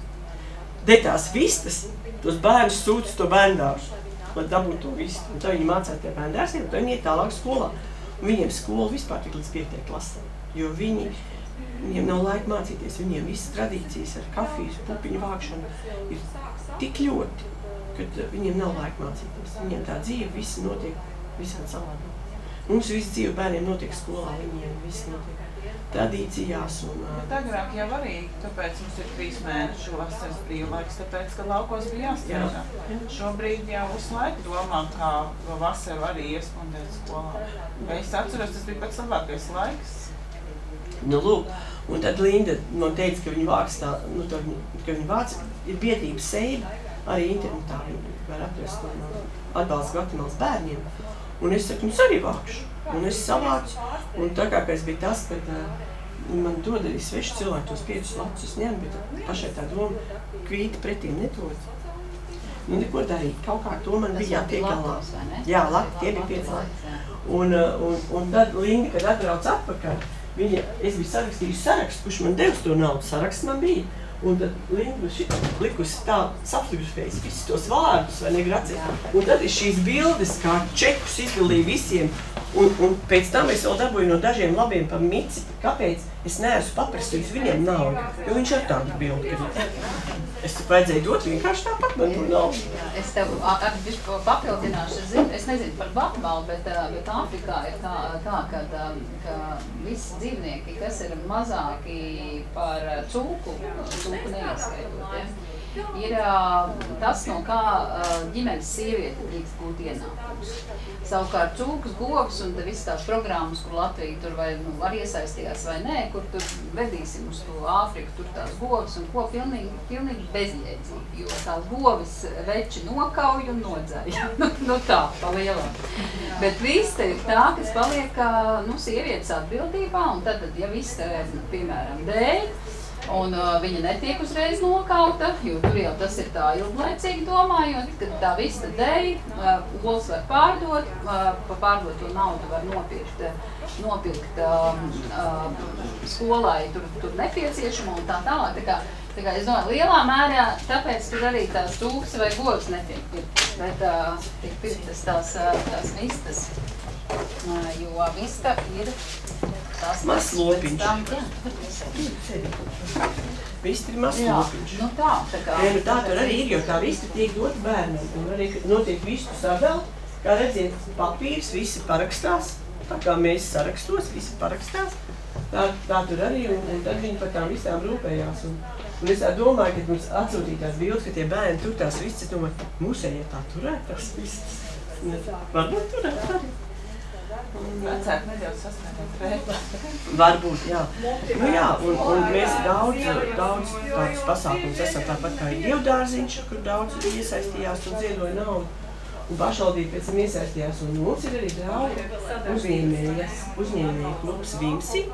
De tās vistas, tos bērnus sūta uz to bērndārzu, lai dabūtu to vistu. Un tā viņi mācās tie bērndārsiem, un tad viņi iet tālāk skolā. Un viņiem skola vispār tik līdz 5. klasē, jo viņi, viņiem nav laika mācīties, viņiem visas tradīcijas ar kafijas, pupiņu vākšanu ir tik ļoti, ka viņiem nav laika mācīties. Viņiem tā dzīve viss notiek visādi savādāk. Mums viss dzīve bērniem notiek skolā, viņiem viss notiek tradīcijās. Un,
Bet agrāk jau arī, tāpēc mums ir trīs mēnešu vasaras brīvlaiks, tāpēc, ka laukos bija jāstrādā. Šobrīd jau visu laiku domā, kā vasaru arī iespundēt skolā. Es atceros, tas bija pats labākais laiks.
Nu, lūk, un tad Linda man teica, ka viņa vāks tā, nu, tā, ka viņa vāc ir biedrības seiba, arī internetā var atrast no atbalsts Gvatemalas bērniem. Un es saku, es arī vākšu. Un es savācu, un tā kā bija tas, ka uh, man dod arī sveši cilvēki tos piecus lacus ņem, bet pašai tā doma kvīti pretīm nedod. Nu, neko darīt, kaut kā to man bija jātiek galā. Jā, lati, tie bija pieci lati. Un, uh, un, un tad Linda, kad atbrauc atpakaļ, viņa, es biju sarakstījusi sarakstu, kurš man devis to naudu, saraksts man bija. Un tad Linda likusi tā safotografējas visus tos vārdus, vai ne, Gracija? Un tad ir šīs bildes, kā čekus izdalīja visiem. Un, un pēc tam es vēl dabūju no dažiem labiem pa mici, kāpēc? Es neesmu paprasījis viņiem naudu, jo viņš ar tādu bildi, ka es vajadzēju dot vienkārši tāpat man to naudu.
Es tev papildināšu, es, zinu, es nezinu par Gvatemalu, bet, bet Āfrikā ir tā, tā ka, ka visi dzīvnieki, kas ir mazāki par cūku, cūku neieskaitot, ja, ir tas, no kā ģimenes sieviete drīkst būt ienākums. Savukārt cūkas, govs un visas tās programmas, kur Latvija tur vai, nu, var iesaistījās vai nē, kur tur vedīsim uz to Āfriku, tur tās govs un ko pilnīgi, pilnīgi bezjēdzīgi, jo tās govis veči nokauj un nodzēj. *laughs* nu, nu tā, pa lielam. Bet vista ir tā, kas paliek nu, sievietes atbildībā, un tad, ja vista, piemēram, dēļ, Un uh, viņa netiek uzreiz nokauta, jo tur jau tas ir tā ilglaicīgi domājot, ka tā visa dēļ, uh, olas var pārdot, uh, pa pārdoto naudu var nopirkt, nopirkt uh, uh, skolai tur, tur nepieciešamo un tā tālāk. Tā kā, tā kā es domāju, lielā mērā tāpēc tur arī tās tūks vai govs netiek pirktas, bet uh, tiek pirktas tās, uh, tās vistas, uh, jo vista ir tās
Mazs lopiņš. Ir mazs lopiņš.
nu tā, tā kā.
Ja, nu tā tur arī ir, jo tā vista tiek dot bērnam. Un arī kad notiek vistu sadala, kā redziet, papīrs, visi parakstās. Tā kā mēs sarakstos, visi parakstās. Tā, tā tur arī, un, un tad viņi par tām visām rūpējās. Un, un es tā domāju, kad mums atsūtīja tās bildes, ka tie bērni tur tās vistas, es domāju, mūsējie tā turēt tās vistas. Varbūt turēt arī.
Vecāki nedaudz sasniedzot.
Varbūt, jā. Nu, jā, un, un mēs daudz, daudz tādus pasākumus esam tāpat kā Dievdārziņš, kur daudz iesaistījās un ziedoja naudu. Un pašvaldība pēc tam iesaistījās, un mums ir arī draugi uzņēmējas, uzņēmēja klubs Vimsi,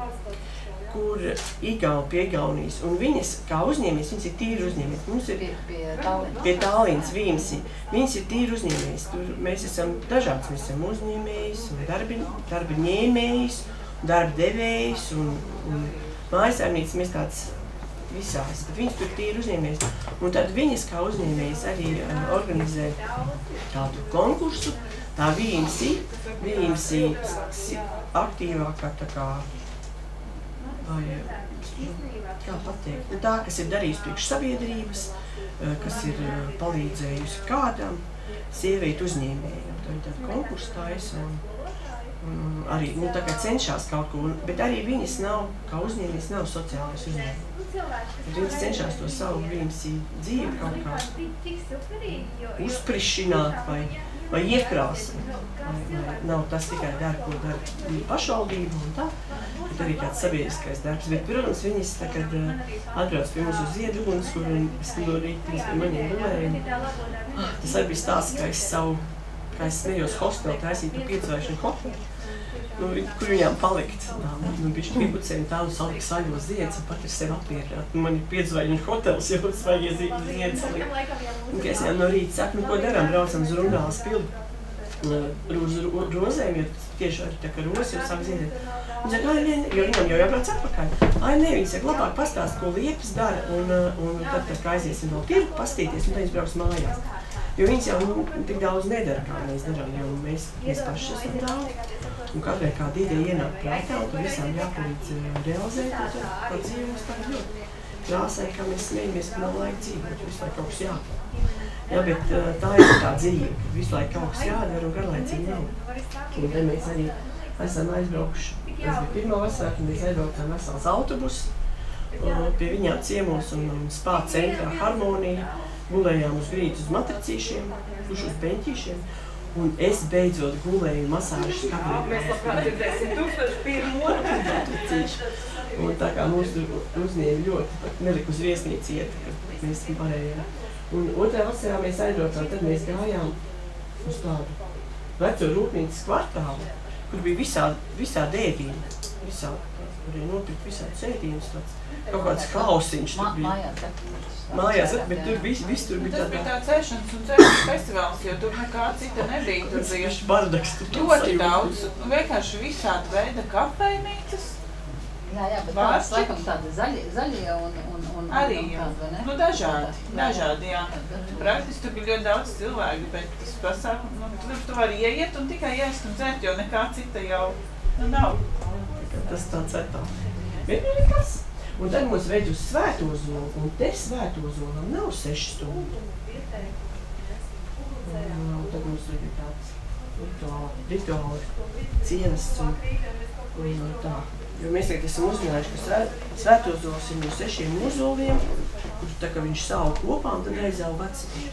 kur Igauni pie Igaunijas, un viņas kā uzņēmējas, viņas ir tīri uzņēmējas. Mums ir
Pie, pie Tallinas.
pie Tālīnas Vīmsi. Viņas ir tīri uzņēmējs. Tur mēs esam dažāds. Mēs esam uzņēmējs, un darbi, darba ņēmējs, darba devējs un, un mājasēmnīcas. Mēs tāds visās, bet viņas tur tīri uzņēmējs. Un tad viņas kā uzņēmējs arī uh, organizē tādu konkursu. Tā Vīmsi, Vīmsi si- aktīvākā tā kā vai, kā pateikt, nu, tā, kas ir darījusi priekš sabiedrības, eh, kas ir eh, palīdzējusi kādam, sievieti uzņēmējiem. Tā ir tāda konkursa taisa un, un arī nu, tā kā cenšas kaut ko, bet arī viņas nav, kā uzņēmējs, nav sociālais uzņēmējs. Bet Viņas cenšas to savu vīmsī dzīvi kaut kā uzprišināt vai, vai vai nav tas tikai dara, ko dara pašvaldība un tā, bet arī kāds sabiedriskais darbs. Bet, protams, viņas tagad uh, atbrauc pie mums uz Ziedugunas, kur es no rīta pie maniem gulēju. Ah, Tas arī bija stāsts, ka es savu kā es smējos, hosteli taisīt par piedzvaigžņu hotelu. Nu, kur viņām palikt? Tā, nu, viņš pibucēja tādu salika saļos ziedus un pat ar sevi apmierināti. Nu, man ir piedzvaigžņu hotels, jau vajag iezīt ziedus salikt. Un, kad es viņām no rīta saku, nu, ko darām, braucam uz Runālas pildu. Uz ro- rozēm, jo tieši ar tā kā rozes jau sāk ziedēt. Viņa saka, ai, nē, jo viņam jau jābrauc atpakaļ. Ai, nē, viņa saka, labāk pastāst, ko liepas dara, un, uh, un tad, kad aiziesim vēl pirkt, pastīties, un tad viņš brauks mājās. Jo viņas jau nu, tik daudz nedara, kā mēs darām, jo mēs, mēs paši esam daudz. Un kādreiz kāda ideja ienāk prātā, un tad visām jāpalīdz uh, realizēt, un tad tā dzīve mums tā ļoti krāsai, kā mēs smējamies, ka nav laika dzīvot, visu laiku kaut kas jādara. Jā, bet uh, tā ir tā dzīve, ka visu laiku kaut kas jādara un garlaicīgi nav. Un te mēs arī esam aizbraukuši. Tas bija pirmā vasarā, kad mēs aizbraucām vesels autobus uh, pie viņām ciemos un, un spā centrā harmonija. Gulējām uz grīdas uz matricīšiem, uz uz beņķīšiem. Un es beidzot gulēju masāžas kabinetā. Mēs labprāt dzirdēsim tūkstoši pirmo. Un tā kā mūs tur uzņēma ļoti, nelika uz viesnīcu iet, kad mēs varējām. Un otrā vasarā mēs aizbraucām, tad mēs gājām uz tādu veco rūpnīcas kvartālu, kur bija visādi, visādi ēdīni. Visādi, varēja nopirkt visādi ēdīnus, tāds kaut kāds hausiņš tur bija.
mājās,
bet tur viss, viss tur bija
Tas bija
tādā.
tāds ēšanas un dzēršanas festivāls, jo tur nekā cita nebija. Tur bija
bardaks tur
ļoti daudz, nu, vienkārši visādi veida kafejnīcas.
Jā, jā, bet tāds laikam tādi zaļi, zaļie un, un, un,
Arī, jā.
tādi, vai ne?
Nu, dažādi, dažādi, jā. Praktiski tur bija ļoti daudz cilvēku, bet tas pasākums, nu, tur tu vari ieiet un tikai ēst un dzert, jo nekā cita jau nu, nav.
Tas tāds ir tā. Bet nu nekas. Un tad mūs veid uz svēto zolu, un te svēto zolam nav seši stundu. Un, tad mums ir tāds rituāli, rituāli cienasts un, un tā. Jo mēs tagad esam uzzinājuši, ka svē- svēto zols ir no sešiem mozoliem, kurus tā kā viņš savu kopā un tad aizauga vecīši.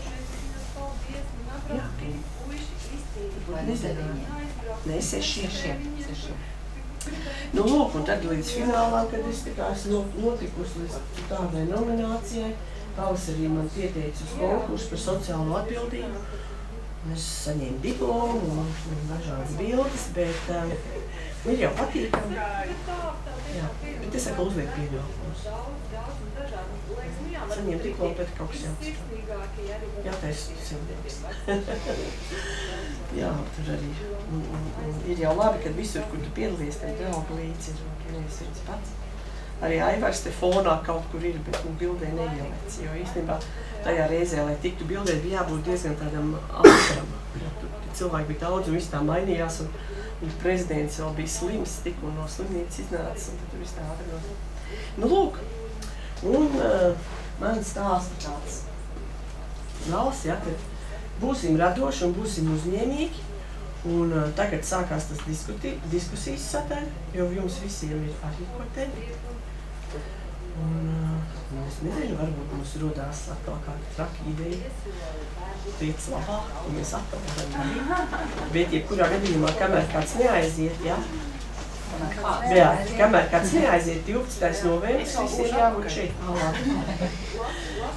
Jā,
Vai ne deviņiem?
ne sešiem.
Sešiem, sešiem.
Nu, lūk, un tad līdz finālām, kad es no- notikusi līdz tādai nominācijai, pavasarī man pieteica uz konkursu par sociālo atbildību. Es saņēmu diplomu un, dažādas bildes, bet ir jau patīkami. Jā, bet es atkal uzlieku pienākumus. Saņēmu diplomu, bet kaut kas jāatstrādā. Jātaisa simtdienas. Jā, tur arī un, un, un ir jau labi, ka visur, kur tu piedalies, tad draugi līdzi ir nevis viens pats. Arī Aivars te fonā kaut kur ir, bet nu, bildē neielēc, jo īstenībā tajā reizē, lai tiktu bildē, bija jābūt diezgan tādam ātram. cilvēki bija daudz un viss tā mainījās, un, un prezidents vēl bija slims, tikko no slimnīcas iznācis, un tad viss tā notika. Nu, lūk, un uh, man stāsta tāds gals, ja, ka būsim radoši un būsim uzņēmīgi. Un uh, tagad sākās tas diskuti, diskusijas sadaļa, jo jums visiem ir arī ko teikt. Un, nu, es nezinu, varbūt mums rodās atkal kāda traka ideja. Tiec labāk, un mēs atkal varam. Bet, jebkurā gadījumā, kamēr kāds neaiziet, ja, Jā, kamēr kāds neaiziet 12. novembris, visiem jābūt šeit tālāk.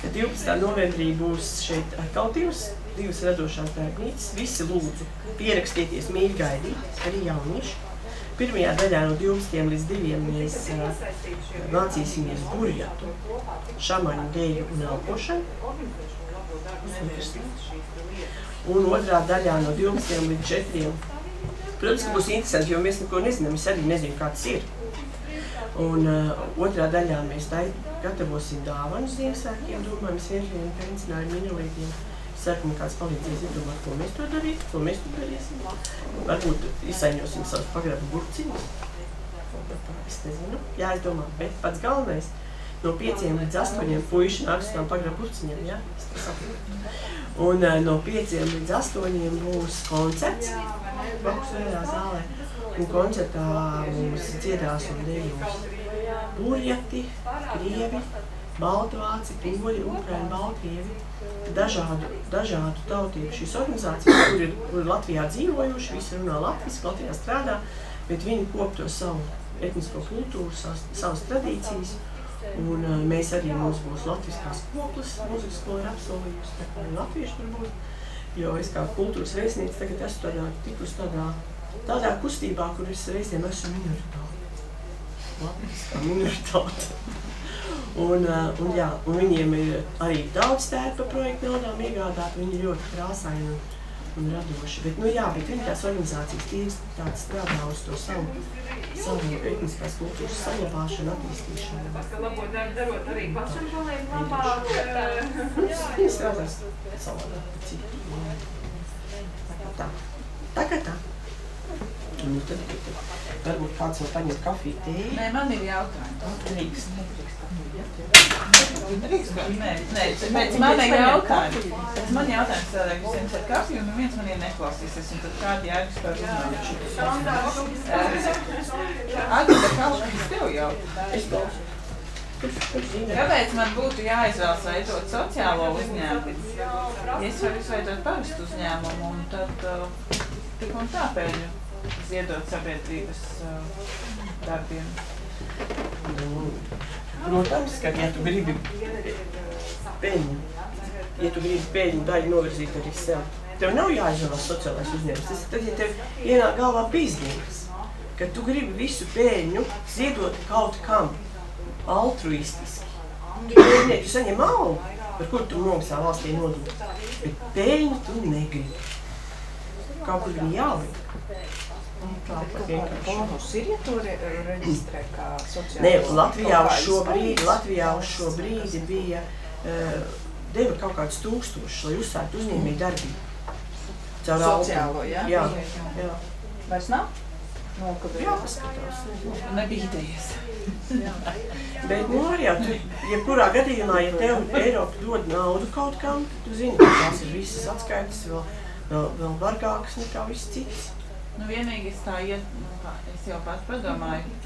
Kad 12. novembrī būs šeit atkal divas, divas radošās darbnīcas, visi lūdzu pierakstieties mīļi gaidīt, arī jaunieši. Pirmajā daļā no 12 līdz 2 mēs mācīsimies burjatu, šamaņu dēļu un elpošanu. Un otrā daļā no 12 līdz 4 Protams, ka būs interesanti, jo mēs neko nezinām. Es arī nezinu, kāds ir. Un uh, otrā daļā mēs gatavosim dāvanu Ziemassvētkiem. Domājam, svētdienu, pensionāru minulītiem. Sākumā kāds palīdzēs izdomāt, ko mēs to darīsim, ko mēs to darīsim. Varbūt izsaiņosim savus pagrabu burciņus. Es nezinu, jāizdomā, bet pats galvenais no 5 līdz 8 puiši nāks tām pagrabu burciņām, jā? Un uh, no 5 līdz 8 būs koncerts. Bausējā zālē. Un koncertā mums dziedās un dejos burjati, krievi, baltvāci, poļi, ukraini, baltkrievi. Dažādu, dažādu tautību šīs organizācijas, kur ir, kur ir Latvijā dzīvojuši, visi runā latviski, Latvijā strādā, bet viņi kop to savu etnisko kultūru, savas, savas tradīcijas. Un uh, mēs arī mums būs latviskās koklas, mūzikas skola ir apsolījusi, tā kā latvieši tur būs. Jo es kā kultūras vēstniece tagad esmu tādā, tikus tādā, tādā kustībā, kur es reizēm esmu minoritāte. Latviskā minoritāte. Un, uh, un, jā, un viņiem ir arī daudz tērpa projektu naudām iegādāt, viņi ir ļoti krāsaini un, un radoši. Bet, nu jā, bet viņi tās organizācijas tieši tāds strādā uz to savu, savu etniskās kultūras saglabāšanu, attīstīšanu.
Tas, ka labo darbu darot arī pašam labāk.
Jā, *laughs* viņi strādās savādāk citu. jā. Tā kā tā. Tā kā tā. Nu, tad, tad, varbūt kāds vēl paņem kafiju, tēju.
Nē, man ir jautājums.
Drīkst.
Drīkst, man ir jautājums. Pēc man jautājums tādēļ, visiem ir kafija un viens man ir neklausīsies. Un tad kādi jēgas par runājuši? Agata, kaut kas tev jau. Kāpēc man būtu jāizvēlas veidot sociālo uzņēmumu? Es varu izveidot parastu uzņēmumu un tad uh, tik un tā peļņu ziedot sabiedrības uh, darbiem.
Protams, ka ja tu gribi peļņu, ja tu gribi peļņu daļu novirzīt arī sev, tev nav jāizvēlas sociālais uzņēmums. Tas ir tad, ja tev ienāk galvā biznesa, ka tu gribi visu peļņu ziedot kaut kam altruistiski. Nē, tu saņem algu, par kuru tu nomaksā valstī nodokļu, bet peļņu tu negribi. Kaut kur viņa jāliek.
Bonus ir, ja to re reģistrē kā sociālo?
Nē, Latvijā uz šo brīdi? Latvijā uz šo brīdi bija uh, deva kaut kāds tūkstošs, lai uzsāktu uzņēmēju darbību. Caur
Sociālo, jā?
Jā,
Jā.
jā.
Vairs nav? Nokavējās.
Jā, paskatās. nezinu.
Nebīdējies. *laughs*
Bet, nu, arī, tu, jebkurā gadījumā, ja tev Eiropa dod naudu kaut kam, tad tu zini, ka tās ir visas atskaites vēl, vēl, vēl vargākas nekā viss cits.
Nu, vienīgi es tā iet, nu, kā, es jau pat padomāju.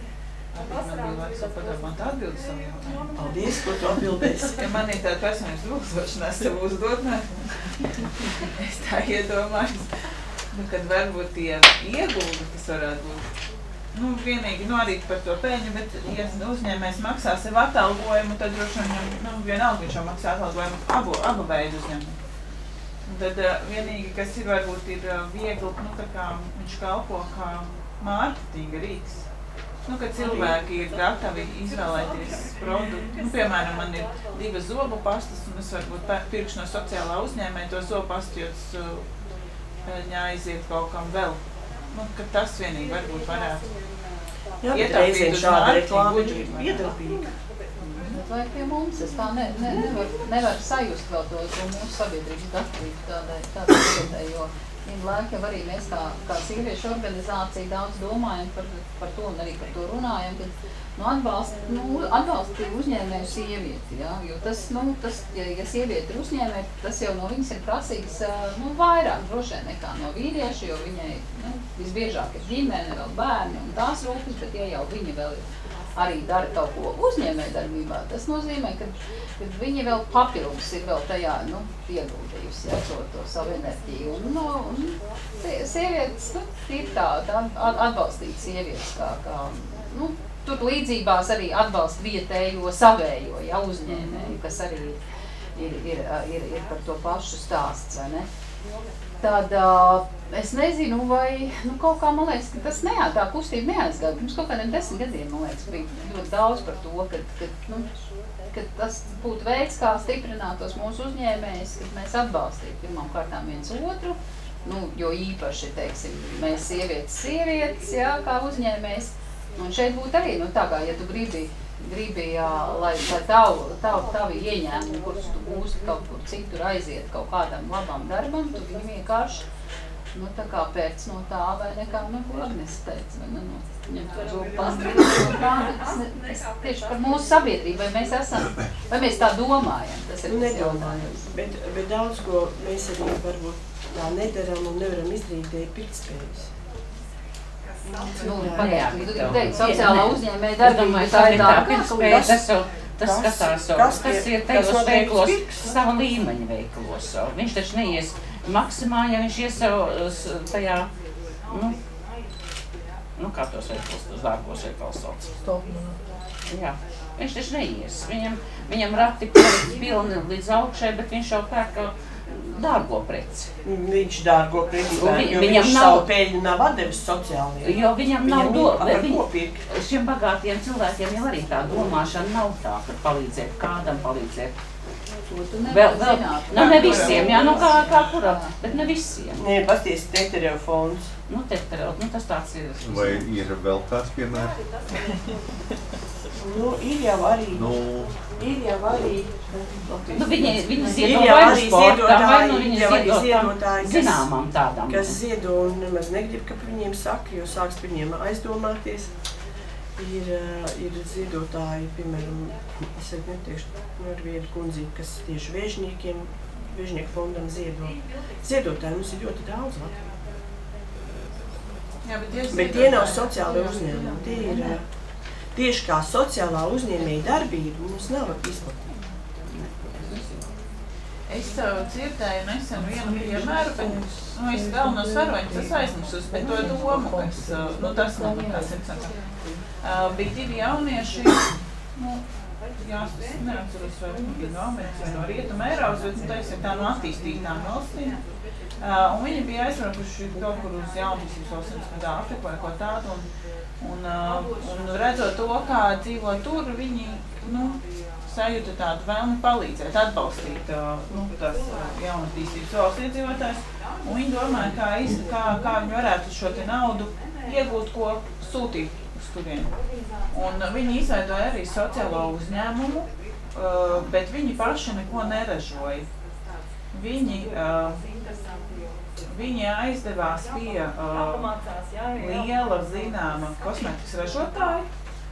Paldies, ko tu atbildēsi.
Ja man ir tāda personības lūkstošanās sev uzdot, *laughs* es tā iedomājos, nu, kad varbūt tie ieguldi, kas varētu būt, nu, vienīgi, nu, arī par to peļņu, bet, ja uzņēmējs maksā sev atalgojumu, tad droši vien, nu, vienalga viņš jau maksā atalgojumu abu, abu veidu uzņēmumu. Tad uh, vienīgi, kas ir varbūt ir uh, viegli, nu, tā kā viņš kalpo kā mārketinga rīks. Nu, kad cilvēki ir gatavi izvēlēties produktu, nu, piemēram, man ir divas zobu pastas, un es varbūt pirkšu no sociālā uzņēmēja to zobu pastu, jo tas uh, peļņā aiziet kaut kam vēl. Nu, ka tas vienīgi varbūt varētu.
Jā, bet reizēm šāda reklāma ir
budžetu.
Bet vai pie mums es tā ne, ne, nevaru nevar sajust vēl to, to mūsu sabiedrības gatavību tādai, tādai lietai, jo laiku jau arī mēs kā, kā sieviešu organizācija daudz domājam par, par to un arī par to runājam, kad nu, atbalst, nu, atbalstīt uzņēmēju sievieti, ja? jo tas, nu, tas, ja, ja sieviete ir uzņēmēja, tas jau no viņas ir prasīgs nu, vairāk droši nekā no vīrieša, jo viņai nu, visbiežāk ir ģimene, vēl bērni un tās rūpes, bet ja jau viņa vēl ir arī dara kaut ko uzņēmē darbībā, tas nozīmē, ka, ka viņa vēl papildus ir vēl tajā, nu, ieguldījusi, ja, to, to savu enerģiju. Un, nu, un sie- sievietes, nu, ir tā, tā at- atbalstīt sievietes kā, kā, nu, tur līdzībās arī atbalst vietējo savējo, ja, uzņēmēju, kas arī ir, ir, ir, ir par to pašu stāsts, vai ne? Tad uh, es nezinu, vai nu, kaut kā man liekas, ka tas neā, tā kustība neaizgāja. Pirms kaut kādiem desmit gadiem, man liekas, bija ļoti daudz par to, ka, ka, nu, ka tas būtu veids, kā stiprinātos mūsu uzņēmējs, kad mēs atbalstītu pirmām kārtām viens otru. Nu, jo īpaši, teiksim, mēs sievietes, sievietes, jā, kā uzņēmējs. Un šeit būtu arī, nu, tā kā, ja tu gribi, gribi lai, lai tavu, tavu, tavi ieņēmumi, kurus tu gūsti kaut kur citur aiziet kaut kādam labam darbam, tu viņu vienkārši, nu, tā kā pēc no tā vai nekā, nu, ko Agnes teica, vai ne, no, ņem to bet es, tieši par mūsu sabiedrību, vai mēs esam, vai mēs tā domājam, tas ir
Nu,
tas jautājums.
Bet, bet daudz ko mēs arī varbūt tā nedaram un nevaram izdarīt dēļ pirktspējas.
Nu, teikt, sociālā uzņēmēja darbība, tā ir tā,
tā pirktspēja, tas jau, tas
kas-
skatās,
kas
kas, kas ir
kas
tajos veiklos, sava līmeņa veiklos. Viņš taču neies maksimā, ja viņš ies jau tajā, nu, nu kā tos veiklos, tos dārgos veiklos sauc. Jā, viņš taču neies. Viņam, viņam rati pilni līdz augšai, bet viņš jau pērk, dārgo preci.
Viņš dārgo preci,
vi-
jo
viņam
viņš
nav-
savu peļņu nav atdevis sociālajiem.
Jo viņam nav
Viņam
do,
ir par
viņ,
ko pirkt.
šiem bagātiem cilvēkiem jau arī tā domāšana nav tā, ka palīdzēt kādam, palīdzēt. Vēl, vēl, nu ne visiem, jā, nu kā, kā kuram, bet ne visiem.
Nē, pasties Tetereva fonds.
Nu, teterot, nu tas tāds ir.
Vai ir vēl kāds piemērs? *laughs*
Nu, ir jau arī,
Nu,
ir jau arī.
Nu, viņi, viņi
Ir
ziedo vai nu sportam, vai nu
ziedotāji,
viņi
ir jau arī
ziedo tam
ziedotāji,
zināmam tādam.
kas ziedo un nemaz negrib, ka par viņiem saka, jo sāks par viņiem aizdomāties. Ir, uh, ir ziedotāji, piemēram, es arī neteikšu, nu, ar vienu kundzi, kas tieši vēžniekiem, vēžnieku fondam ziedo. Ziedotāji mums ir ļoti daudz Latvijā.
Jā, bet, ja
Bet tie nav sociāli uzņēmumi. Tie ir uh, tieši kā sociālā uzņēmēja darbība mums nav izplatīta.
Es uh, dzirdēju nesen vienu piemēru, bet nu, es galvenos varoņus es aizmirsus, bet to domu, kas, uh, nu, tas man likās interesanti. Uh, bija divi jaunieši, nu, jās, es neatceros, vai viņi bija no Amerikas vai no Rietuma Eiropas, bet, nu, teiksim, tā no attīstītām valstīm. Uh, un viņi bija aizbraukuši kaut kur uz jaunisības valstīm, kādā Afrikā vai ko tādu, un, un, uh, un redzot to, kā dzīvo tur, viņi, nu, sajūta tādu vēlmi palīdzēt, atbalstīt uh, nu, tās uh, jaunatīstības valsts iedzīvotājs. Un viņi domāja, kā, iz, kā, kā viņi varētu šo te naudu iegūt, ko sūtīt uz turieni. Un viņi izveidoja arī sociālo uzņēmumu, bet viņi paši neko neražoja. Viņi, uh, viņi aizdevās pie uh, liela zināma kosmētikas ražotāja,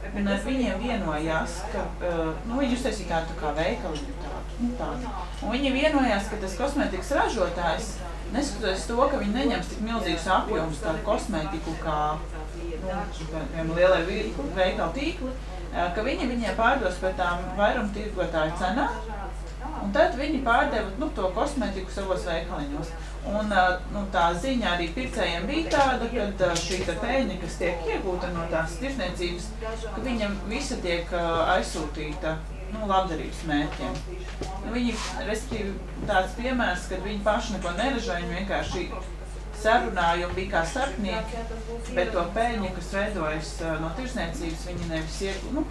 Un ar viņiem vienojās, ka uh, nu, viņi uztaisīja tādu kā veikalu. Tādu, nu, tādu. Un viņi vienojās, ka tas kosmētikas ražotājs, neskatoties to, ka viņi neņems tik milzīgus apjomus tādu kosmētiku kā nu, vi- veikalu tīkli, uh, ka viņi viņiem pārdos par tām vairumtirgotāju cenām. Un tad viņi pārdeva nu, to kosmētiku savos veikaliņos. Un, nu, tā ziņa arī pircējiem bija tāda, ka šī te peļņa, kas tiek iegūta no tās tirsniecības, ka viņam visa tiek aizsūtīta nu, labdarības mērķiem. Nu, viņi, respektīvi, tāds piemērs, kad viņi paši neko neražoja, viņi vienkārši sarunāja un bija kā starpnieki, bet to peļņu, kas veidojas no tirsniecības, viņi nevis iegūta. Nu,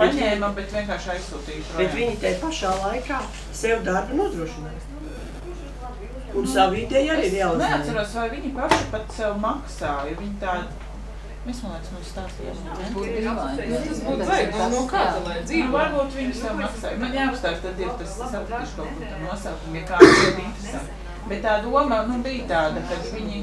paņēma, bet vienkārši aizsūtīja.
Bet viņi te pašā laikā sev darbu nodrošināja. Un savu ideju arī
Es
realizēja.
neatceros, vai viņi paši pat sev maksāja. Viņi tā, mēs man liekas, mums stāstījām.
Būtu dīvaini.
Nu, tas būtu vajag, no kā tā lai
Nu,
dzīvo?
varbūt viņi sev maksāja. Man jāapstāsta, tad ir tas sapratīšu kaut kur tā nosaukumu, ja kāds ir interesanti. Bet tā doma nu, bija tāda, ka viņi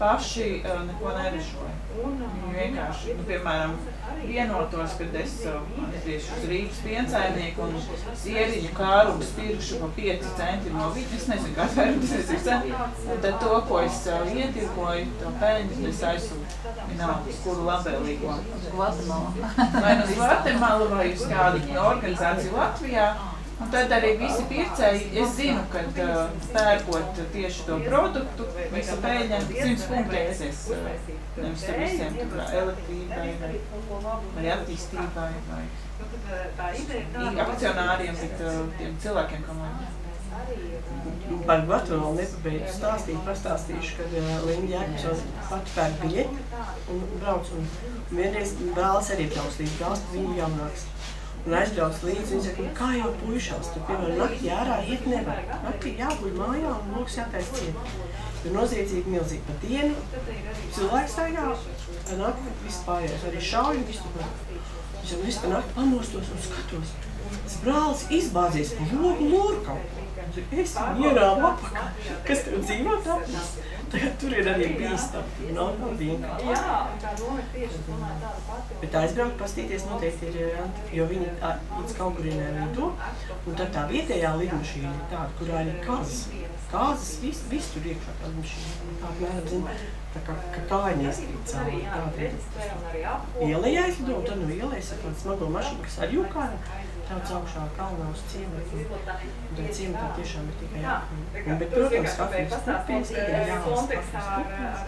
paši uh, neko neražoja. Viņi vienkārši, nu, piemēram, vienotos, kad es uh, aiziešu uz Rīgas piensaimnieku un sieriņu kārumu spirkšu pa 5 centi no viņa. Es nezinu, tas ir cena. Un tad to, ko es uh, ietirgoju, to peļņu, es aizsūtu vienalga uz kuru labēlīgo.
Gvatemala.
Vai nu uz Gvatemalu, vai uz kādu organizāciju Latvijā. Un tad arī visi pircēji, es zinu, ka uh, pērkot tieši to produktu, visa peļņa 100 punkti aizies uh, nevis tur visiem tur elektrībai vai, vai attīstībai vai akcionāriem, bet uh, tiem cilvēkiem, kam vajag.
Par Gvatemalu nepabeigtu stāstīt, pastāstīšu, kad uh, Linda Jēkabsona pati pērk biļeti un brauc. Un vienreiz brālis arī brauc līdz brālis, viņa jaunāks. Un aizbrauc līdzi, viņa saka, nu, kā jau puišās, tur, piemēram, naktī ārā iet nevar. Naktī jāguļ mājā un loks jātais ciet. Tur noziedzīgi milzīgi pa dienu, cilvēks staigā, pa nakti viss pārējais, arī šauju viss tur. Es jau visu pa nakti pamostos un skatos. Tas brālis izbāzies pa logu ko. Es viņu ierāvu apakaļ. Kas tur dzīvo tāpēc? Tur ir arī bīstami. Nav nav vienkārši. Bet aizbraukt, pastīties noteikti ir varianti, jo viņi līdz kaut kurienē lido. Un tad tā vietējā lidmašīna ir tāda, kurā ir kazas. Kāzas, viss, viss tur iekšā tā lidmašīna. Tā apmēram, zina, tā kā, kā kājiņa ieskrīt cauri. Ielai aizlido, tad no ielas ir tāda smago mašīna, kas ar jūkāra. Tāds augšā kalnā uz ciematu. Un tā ciematā tiešām ir tikai. Un, bet, protams, kafijas pupiens, kad ir jālas kafijas pupiens,